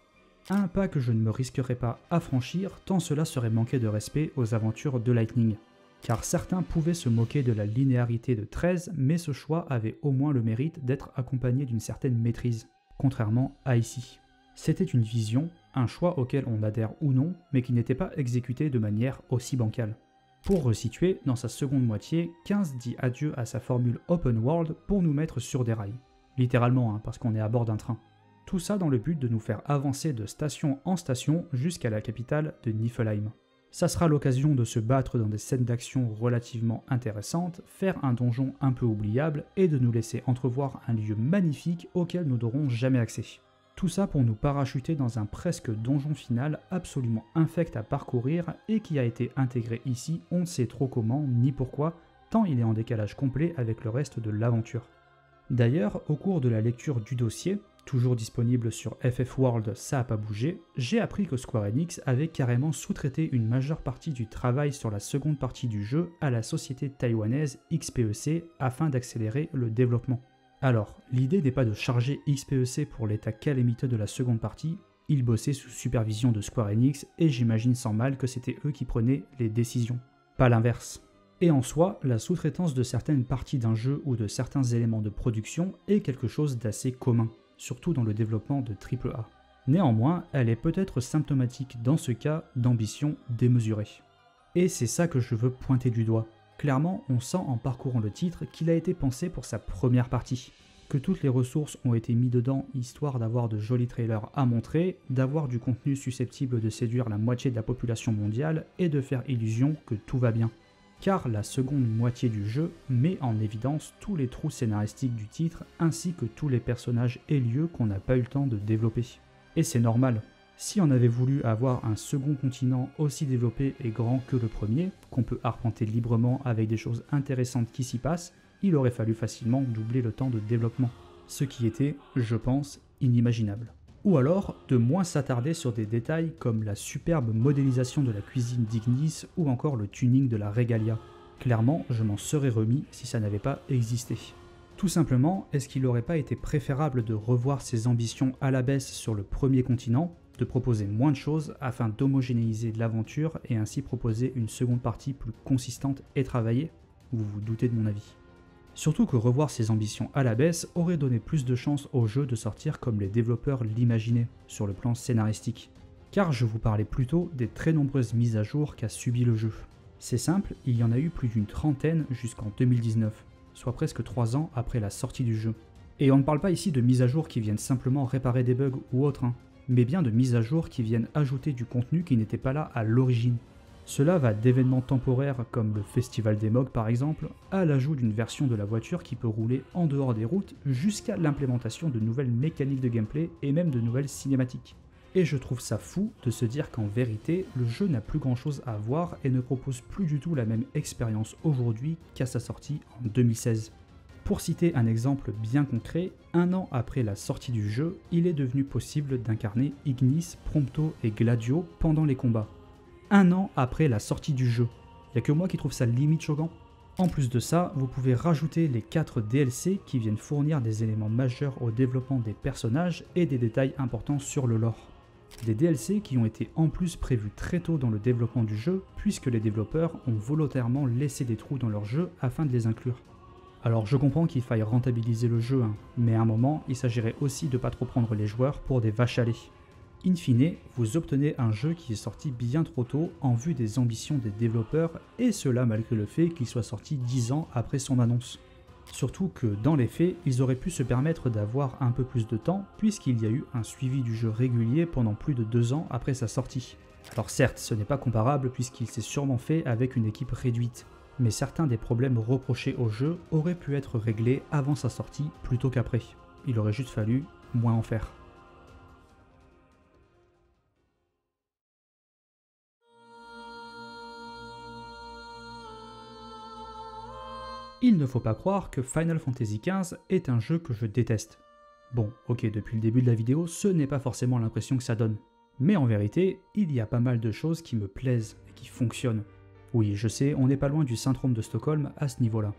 Un pas que je ne me risquerais pas à franchir tant cela serait manquer de respect aux aventures de Lightning. Car certains pouvaient se moquer de la linéarité de 13, mais ce choix avait au moins le mérite d'être accompagné d'une certaine maîtrise, contrairement à ici. C'était une vision, un choix auquel on adhère ou non, mais qui n'était pas exécuté de manière aussi bancale. Pour resituer, dans sa seconde moitié, 15 dit adieu à sa formule open world pour nous mettre sur des rails. Littéralement, hein, parce qu'on est à bord d'un train. Tout ça dans le but de nous faire avancer de station en station jusqu'à la capitale de Niflheim. Ça sera l'occasion de se battre dans des scènes d'action relativement intéressantes, faire un donjon un peu oubliable et de nous laisser entrevoir un lieu magnifique auquel nous n'aurons jamais accès. Tout ça pour nous parachuter dans un presque donjon final absolument infect à parcourir et qui a été intégré ici on ne sait trop comment ni pourquoi, tant il est en décalage complet avec le reste de l'aventure. D'ailleurs, au cours de la lecture du dossier, toujours disponible sur FF World, ça a pas bougé, j'ai appris que Square Enix avait carrément sous-traité une majeure partie du travail sur la seconde partie du jeu à la société taïwanaise XPEC afin d'accélérer le développement. Alors, l'idée n'est pas de charger XPEC pour l'état calamiteux de la seconde partie, ils bossaient sous supervision de Square Enix et j'imagine sans mal que c'était eux qui prenaient les décisions, pas l'inverse. Et en soi, la sous-traitance de certaines parties d'un jeu ou de certains éléments de production est quelque chose d'assez commun surtout dans le développement de AAA. Néanmoins, elle est peut-être symptomatique dans ce cas d'ambition démesurée. Et c'est ça que je veux pointer du doigt. Clairement, on sent en parcourant le titre qu'il a été pensé pour sa première partie. que toutes les ressources ont été mises dedans histoire d'avoir de jolis trailers à montrer, d'avoir du contenu susceptible de séduire la moitié de la population mondiale et de faire illusion que tout va bien. Car la seconde moitié du jeu met en évidence tous les trous scénaristiques du titre ainsi que tous les personnages et lieux qu'on n'a pas eu le temps de développer. Et c'est normal, si on avait voulu avoir un second continent aussi développé et grand que le premier, qu'on peut arpenter librement avec des choses intéressantes qui s'y passent, il aurait fallu facilement doubler le temps de développement. Ce qui était, je pense, inimaginable. Ou alors de moins s'attarder sur des détails comme la superbe modélisation de la cuisine d'Ignis ou encore le tuning de la Regalia. Clairement, je m'en serais remis si ça n'avait pas existé. Tout simplement, est-ce qu'il n'aurait pas été préférable de revoir ses ambitions à la baisse sur le premier continent de proposer moins de choses afin d'homogénéiser l'aventure et ainsi proposer une seconde partie plus consistante et travaillée? Vous vous doutez de mon avis. Surtout que revoir ses ambitions à la baisse aurait donné plus de chances au jeu de sortir comme les développeurs l'imaginaient sur le plan scénaristique. Car je vous parlais plutôt des très nombreuses mises à jour qu'a subi le jeu. C'est simple, il y en a eu plus d'une trentaine jusqu'en 2019, soit presque 3 ans après la sortie du jeu. Et on ne parle pas ici de mises à jour qui viennent simplement réparer des bugs ou autres, hein mais bien de mises à jour qui viennent ajouter du contenu qui n'était pas là à l'origine. Cela va d'événements temporaires comme le Festival des Mogs par exemple, à l'ajout d'une version de la voiture qui peut rouler en dehors des routes, jusqu'à l'implémentation de nouvelles mécaniques de gameplay et même de nouvelles cinématiques. Et je trouve ça fou de se dire qu'en vérité, le jeu n'a plus grand chose à voir et ne propose plus du tout la même expérience aujourd'hui qu'à sa sortie en 2016. Pour citer un exemple bien concret, un an après la sortie du jeu, il est devenu possible d'incarner Ignis, Prompto et Gladio pendant les combats. Un an après la sortie du jeu. Y a que moi qui trouve ça limite choquant. En plus de ça, vous pouvez rajouter les 4 DLC qui viennent fournir des éléments majeurs au développement des personnages et des détails importants sur le lore. Des DLC qui ont été en plus prévus très tôt dans le développement du jeu, puisque les développeurs ont volontairement laissé des trous dans leur jeu afin de les inclure. Alors je comprends qu'il faille rentabiliser le jeu, hein, mais à un moment, il s'agirait aussi de pas trop prendre les joueurs pour des vaches à lait. In fine, vous obtenez un jeu qui est sorti bien trop tôt en vue des ambitions des développeurs, et cela malgré le fait qu'il soit sorti 10 ans après son annonce. Surtout que dans les faits, ils auraient pu se permettre d'avoir un peu plus de temps, puisqu'il y a eu un suivi du jeu régulier pendant plus de 2 ans après sa sortie. Alors certes, ce n'est pas comparable puisqu'il s'est sûrement fait avec une équipe réduite, mais certains des problèmes reprochés au jeu auraient pu être réglés avant sa sortie plutôt qu'après. Il aurait juste fallu moins en faire. Il ne faut pas croire que Final Fantasy XV est un jeu que je déteste. Bon, ok, depuis le début de la vidéo, ce n'est pas forcément l'impression que ça donne. Mais en vérité, il y a pas mal de choses qui me plaisent et qui fonctionnent. Oui, je sais, on n'est pas loin du syndrome de Stockholm à ce niveau-là.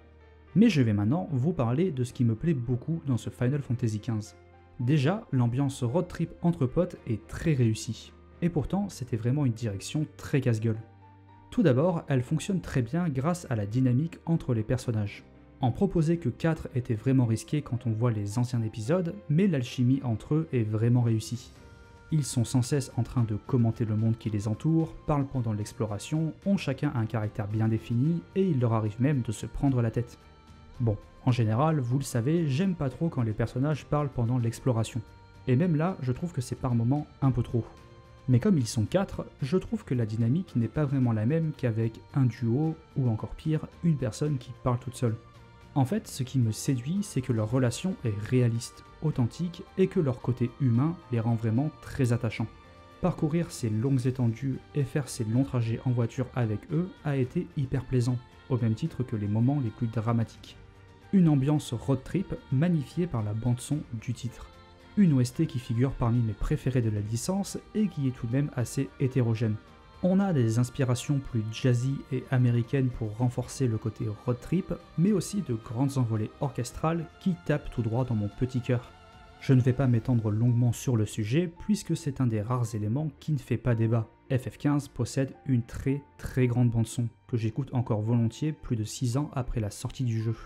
Mais je vais maintenant vous parler de ce qui me plaît beaucoup dans ce Final Fantasy XV. Déjà, l'ambiance road trip entre potes est très réussie. Et pourtant, c'était vraiment une direction très casse-gueule. Tout d'abord, elle fonctionne très bien grâce à la dynamique entre les personnages. En proposer que 4 était vraiment risqué quand on voit les anciens épisodes, mais l'alchimie entre eux est vraiment réussie. Ils sont sans cesse en train de commenter le monde qui les entoure, parlent pendant l'exploration, ont chacun un caractère bien défini et il leur arrive même de se prendre la tête. Bon, en général, vous le savez, j'aime pas trop quand les personnages parlent pendant l'exploration. Et même là, je trouve que c'est par moments un peu trop. Mais comme ils sont quatre, je trouve que la dynamique n'est pas vraiment la même qu'avec un duo, ou encore pire, une personne qui parle toute seule. En fait, ce qui me séduit, c'est que leur relation est réaliste, authentique et que leur côté humain les rend vraiment très attachants. Parcourir ces longues étendues et faire ces longs trajets en voiture avec eux a été hyper plaisant, au même titre que les moments les plus dramatiques. Une ambiance road trip magnifiée par la bande-son du titre. Une OST qui figure parmi mes préférés de la licence et qui est tout de même assez hétérogène. On a des inspirations plus jazzy et américaines pour renforcer le côté road trip, mais aussi de grandes envolées orchestrales qui tapent tout droit dans mon petit cœur. Je ne vais pas m'étendre longuement sur le sujet puisque c'est un des rares éléments qui ne fait pas débat. FF15 possède une très très grande bande son que j'écoute encore volontiers plus de 6 ans après la sortie du jeu.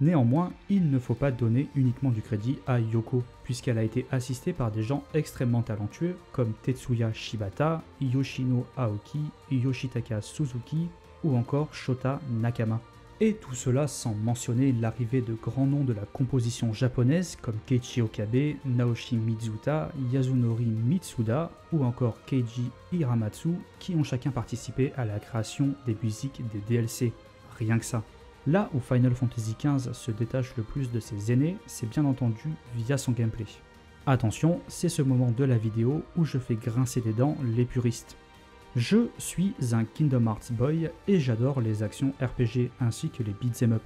Néanmoins, il ne faut pas donner uniquement du crédit à Yoko, puisqu'elle a été assistée par des gens extrêmement talentueux comme Tetsuya Shibata, Yoshino Aoki, Yoshitaka Suzuki ou encore Shota Nakama. Et tout cela sans mentionner l'arrivée de grands noms de la composition japonaise comme Keiichi Okabe, Naoshi Mizuta, Yasunori Mitsuda ou encore Keiji Hiramatsu qui ont chacun participé à la création des musiques des DLC. Rien que ça. Là où Final Fantasy XV se détache le plus de ses aînés, c'est bien entendu via son gameplay. Attention, c'est ce moment de la vidéo où je fais grincer des dents les puristes. Je suis un Kingdom Hearts boy et j'adore les actions RPG ainsi que les beat'em up.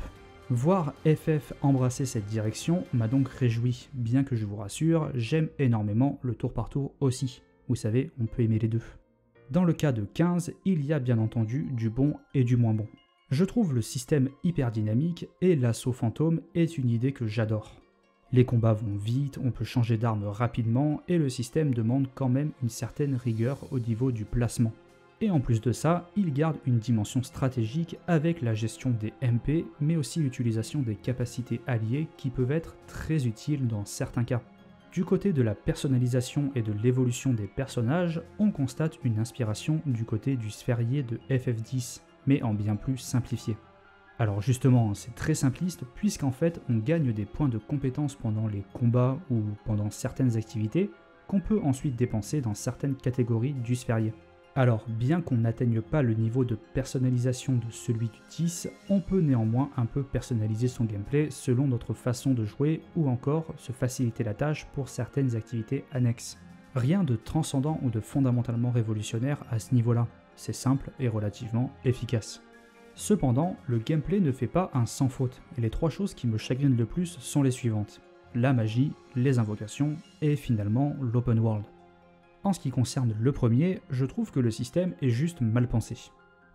Voir FF embrasser cette direction m'a donc réjoui, bien que je vous rassure, j'aime énormément le tour par tour aussi. Vous savez, on peut aimer les deux. Dans le cas de 15, il y a bien entendu du bon et du moins bon. Je trouve le système hyper dynamique et l'assaut fantôme est une idée que j'adore. Les combats vont vite, on peut changer d'arme rapidement et le système demande quand même une certaine rigueur au niveau du placement. Et en plus de ça, il garde une dimension stratégique avec la gestion des MP, mais aussi l'utilisation des capacités alliées qui peuvent être très utiles dans certains cas. Du côté de la personnalisation et de l'évolution des personnages, on constate une inspiration du côté du sphérié de FF10, mais en bien plus simplifié. Alors justement, c'est très simpliste puisqu'en fait on gagne des points de compétence pendant les combats ou pendant certaines activités qu'on peut ensuite dépenser dans certaines catégories du sphérié. Alors bien qu'on n'atteigne pas le niveau de personnalisation de celui du 10, on peut néanmoins un peu personnaliser son gameplay selon notre façon de jouer ou encore se faciliter la tâche pour certaines activités annexes. Rien de transcendant ou de fondamentalement révolutionnaire à ce niveau-là, c'est simple et relativement efficace. Cependant, le gameplay ne fait pas un sans faute, et les trois choses qui me chagrinent le plus sont les suivantes. La magie, les invocations, et finalement l'open world. En ce qui concerne le premier, je trouve que le système est juste mal pensé.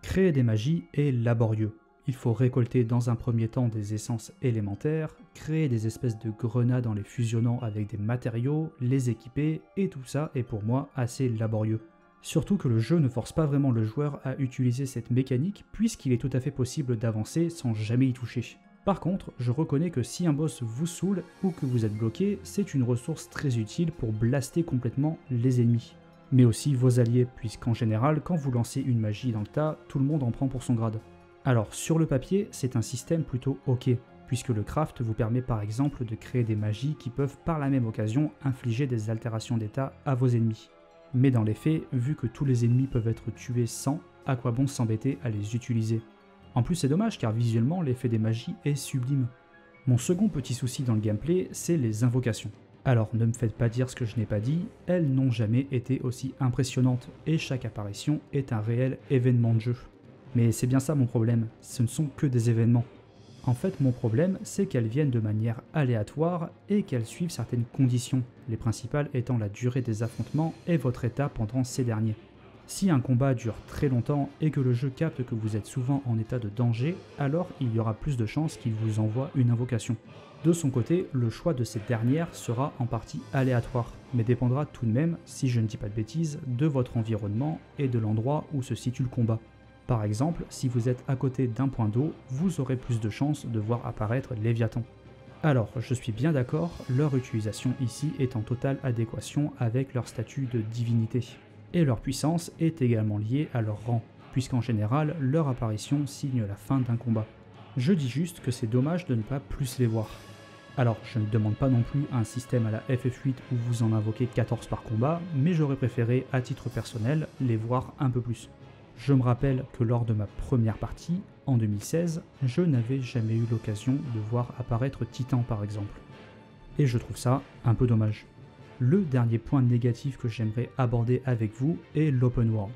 Créer des magies est laborieux. Il faut récolter dans un premier temps des essences élémentaires, créer des espèces de grenades en les fusionnant avec des matériaux, les équiper, et tout ça est pour moi assez laborieux. Surtout que le jeu ne force pas vraiment le joueur à utiliser cette mécanique puisqu'il est tout à fait possible d'avancer sans jamais y toucher. Par contre, je reconnais que si un boss vous saoule ou que vous êtes bloqué, c'est une ressource très utile pour blaster complètement les ennemis. Mais aussi vos alliés, puisqu'en général, quand vous lancez une magie dans le tas, tout le monde en prend pour son grade. Alors, sur le papier, c'est un système plutôt ok, puisque le craft vous permet par exemple de créer des magies qui peuvent par la même occasion infliger des altérations d'état à vos ennemis. Mais dans les faits, vu que tous les ennemis peuvent être tués sans, à quoi bon s'embêter à les utiliser? En plus c'est dommage car visuellement l'effet des magies est sublime. Mon second petit souci dans le gameplay, c'est les invocations. Alors ne me faites pas dire ce que je n'ai pas dit, elles n'ont jamais été aussi impressionnantes et chaque apparition est un réel événement de jeu. Mais c'est bien ça mon problème, ce ne sont que des événements. En fait, mon problème, c'est qu'elles viennent de manière aléatoire et qu'elles suivent certaines conditions, les principales étant la durée des affrontements et votre état pendant ces derniers. Si un combat dure très longtemps et que le jeu capte que vous êtes souvent en état de danger, alors il y aura plus de chances qu'il vous envoie une invocation. De son côté, le choix de cette dernière sera en partie aléatoire, mais dépendra tout de même, si je ne dis pas de bêtises, de votre environnement et de l'endroit où se situe le combat. Par exemple, si vous êtes à côté d'un point d'eau, vous aurez plus de chances de voir apparaître Léviathan. Alors, je suis bien d'accord, leur utilisation ici est en totale adéquation avec leur statut de divinité. Et leur puissance est également liée à leur rang, puisqu'en général, leur apparition signe la fin d'un combat. Je dis juste que c'est dommage de ne pas plus les voir. Alors, je ne demande pas non plus un système à la FF8 où vous en invoquez 14 par combat, mais j'aurais préféré, à titre personnel, les voir un peu plus. Je me rappelle que lors de ma première partie, en 2016, je n'avais jamais eu l'occasion de voir apparaître Titan par exemple. Et je trouve ça un peu dommage. Le dernier point négatif que j'aimerais aborder avec vous est l'open world.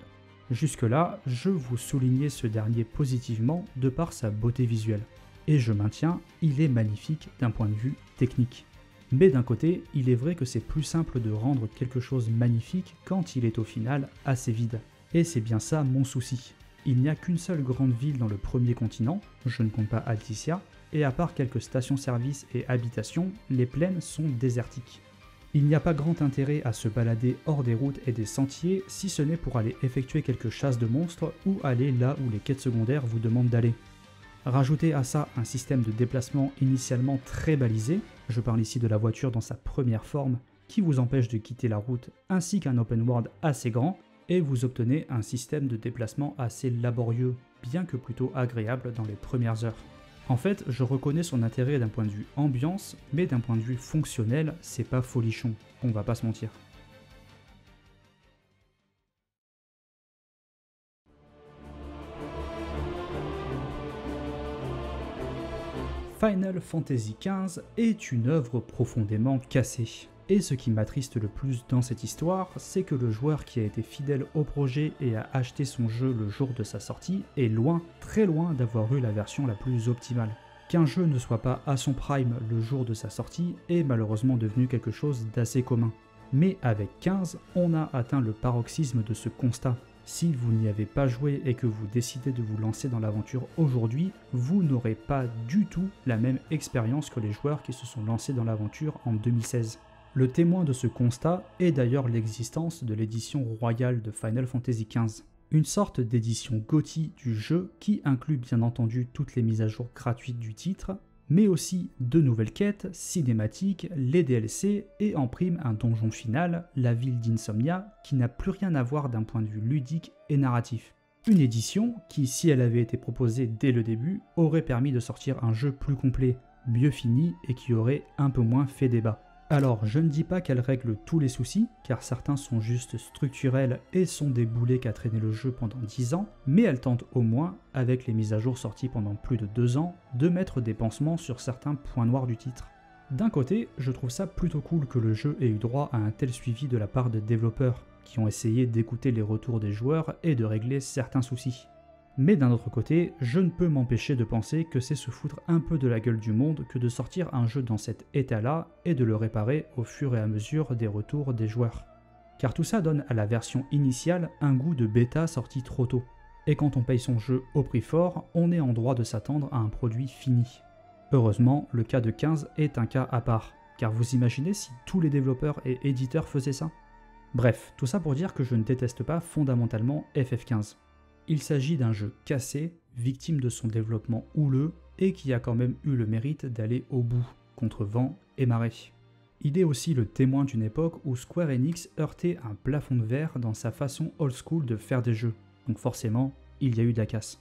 Jusque-là, je vous soulignais ce dernier positivement de par sa beauté visuelle. Et je maintiens, il est magnifique d'un point de vue technique. Mais d'un côté, il est vrai que c'est plus simple de rendre quelque chose magnifique quand il est au final assez vide. Et c'est bien ça mon souci. Il n'y a qu'une seule grande ville dans le premier continent, je ne compte pas Alticia, et à part quelques stations-service et habitations, les plaines sont désertiques. Il n'y a pas grand intérêt à se balader hors des routes et des sentiers si ce n'est pour aller effectuer quelques chasses de monstres ou aller là où les quêtes secondaires vous demandent d'aller. Rajoutez à ça un système de déplacement initialement très balisé, je parle ici de la voiture dans sa première forme, qui vous empêche de quitter la route, ainsi qu'un open world assez grand, et vous obtenez un système de déplacement assez laborieux, bien que plutôt agréable dans les premières heures. En fait, je reconnais son intérêt d'un point de vue ambiance, mais d'un point de vue fonctionnel, c'est pas folichon, on va pas se mentir. Final Fantasy XV est une œuvre profondément cassée. Et ce qui m'attriste le plus dans cette histoire, c'est que le joueur qui a été fidèle au projet et a acheté son jeu le jour de sa sortie est loin, très loin d'avoir eu la version la plus optimale. Qu'un jeu ne soit pas à son prime le jour de sa sortie est malheureusement devenu quelque chose d'assez commun. Mais avec 15, on a atteint le paroxysme de ce constat. Si vous n'y avez pas joué et que vous décidez de vous lancer dans l'aventure aujourd'hui, vous n'aurez pas du tout la même expérience que les joueurs qui se sont lancés dans l'aventure en 2016. Le témoin de ce constat est d'ailleurs l'existence de l'édition royale de Final Fantasy XV, une sorte d'édition GOTY du jeu qui inclut bien entendu toutes les mises à jour gratuites du titre, mais aussi de nouvelles quêtes, cinématiques, les DLC et en prime un donjon final, la ville d'Insomnia, qui n'a plus rien à voir d'un point de vue ludique et narratif. Une édition qui, si elle avait été proposée dès le début, aurait permis de sortir un jeu plus complet, mieux fini et qui aurait un peu moins fait débat. Alors, je ne dis pas qu'elle règle tous les soucis, car certains sont juste structurels et sont des boulets qu'a traîné le jeu pendant 10 ans, mais elle tente au moins, avec les mises à jour sorties pendant plus de 2 ans, de mettre des pansements sur certains points noirs du titre. D'un côté, je trouve ça plutôt cool que le jeu ait eu droit à un tel suivi de la part de développeurs, qui ont essayé d'écouter les retours des joueurs et de régler certains soucis. Mais d'un autre côté, je ne peux m'empêcher de penser que c'est se foutre un peu de la gueule du monde que de sortir un jeu dans cet état-là et de le réparer au fur et à mesure des retours des joueurs. Car tout ça donne à la version initiale un goût de bêta sorti trop tôt. Et quand on paye son jeu au prix fort, on est en droit de s'attendre à un produit fini. Heureusement, le cas de 15 est un cas à part, car vous imaginez si tous les développeurs et éditeurs faisaient ça? Bref, tout ça pour dire que je ne déteste pas fondamentalement FF15. Il s'agit d'un jeu cassé, victime de son développement houleux et qui a quand même eu le mérite d'aller au bout, contre vent et marée. Il est aussi le témoin d'une époque où Square Enix heurtait un plafond de verre dans sa façon old school de faire des jeux, donc forcément, il y a eu de la casse.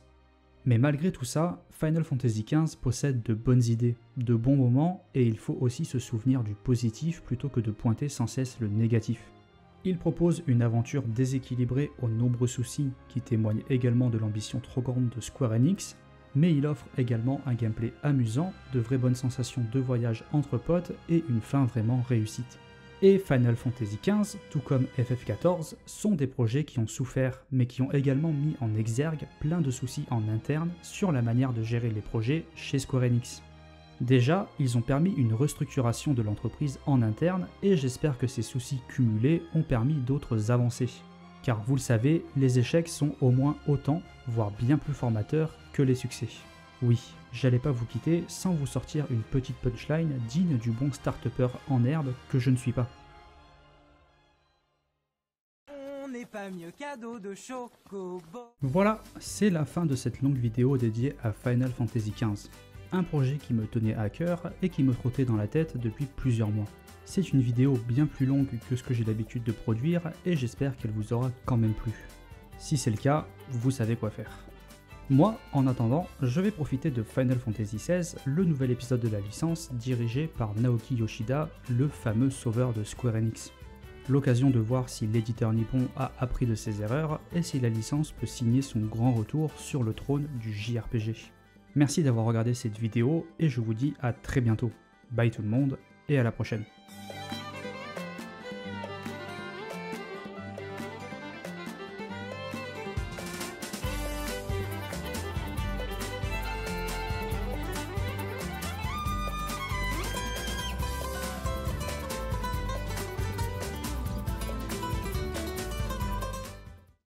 Mais malgré tout ça, Final Fantasy XV possède de bonnes idées, de bons moments, et il faut aussi se souvenir du positif plutôt que de pointer sans cesse le négatif. Il propose une aventure déséquilibrée aux nombreux soucis qui témoignent également de l'ambition trop grande de Square Enix, mais il offre également un gameplay amusant, de vraies bonnes sensations de voyage entre potes et une fin vraiment réussite. Et Final Fantasy XV, tout comme FF14, sont des projets qui ont souffert, mais qui ont également mis en exergue plein de soucis en interne sur la manière de gérer les projets chez Square Enix. Déjà, ils ont permis une restructuration de l'entreprise en interne et j'espère que ces soucis cumulés ont permis d'autres avancées. Car vous le savez, les échecs sont au moins autant, voire bien plus formateurs que les succès. Oui, j'allais pas vous quitter sans vous sortir une petite punchline digne du bon start en herbe que je ne suis pas. pas mieux cadeau de Voilà, c'est la fin de cette longue vidéo dédiée à Final Fantasy XV un projet qui me tenait à cœur et qui me trottait dans la tête depuis plusieurs mois. C'est une vidéo bien plus longue que ce que j'ai l'habitude de produire et j'espère qu'elle vous aura quand même plu. Si c'est le cas, vous savez quoi faire. Moi, en attendant, je vais profiter de Final Fantasy XVI, le nouvel épisode de la licence dirigé par Naoki Yoshida, le fameux sauveur de Square Enix. L'occasion de voir si l'éditeur nippon a appris de ses erreurs et si la licence peut signer son grand retour sur le trône du JRPG. Merci d'avoir regardé cette vidéo et je vous dis à très bientôt. Bye tout le monde et à la prochaine.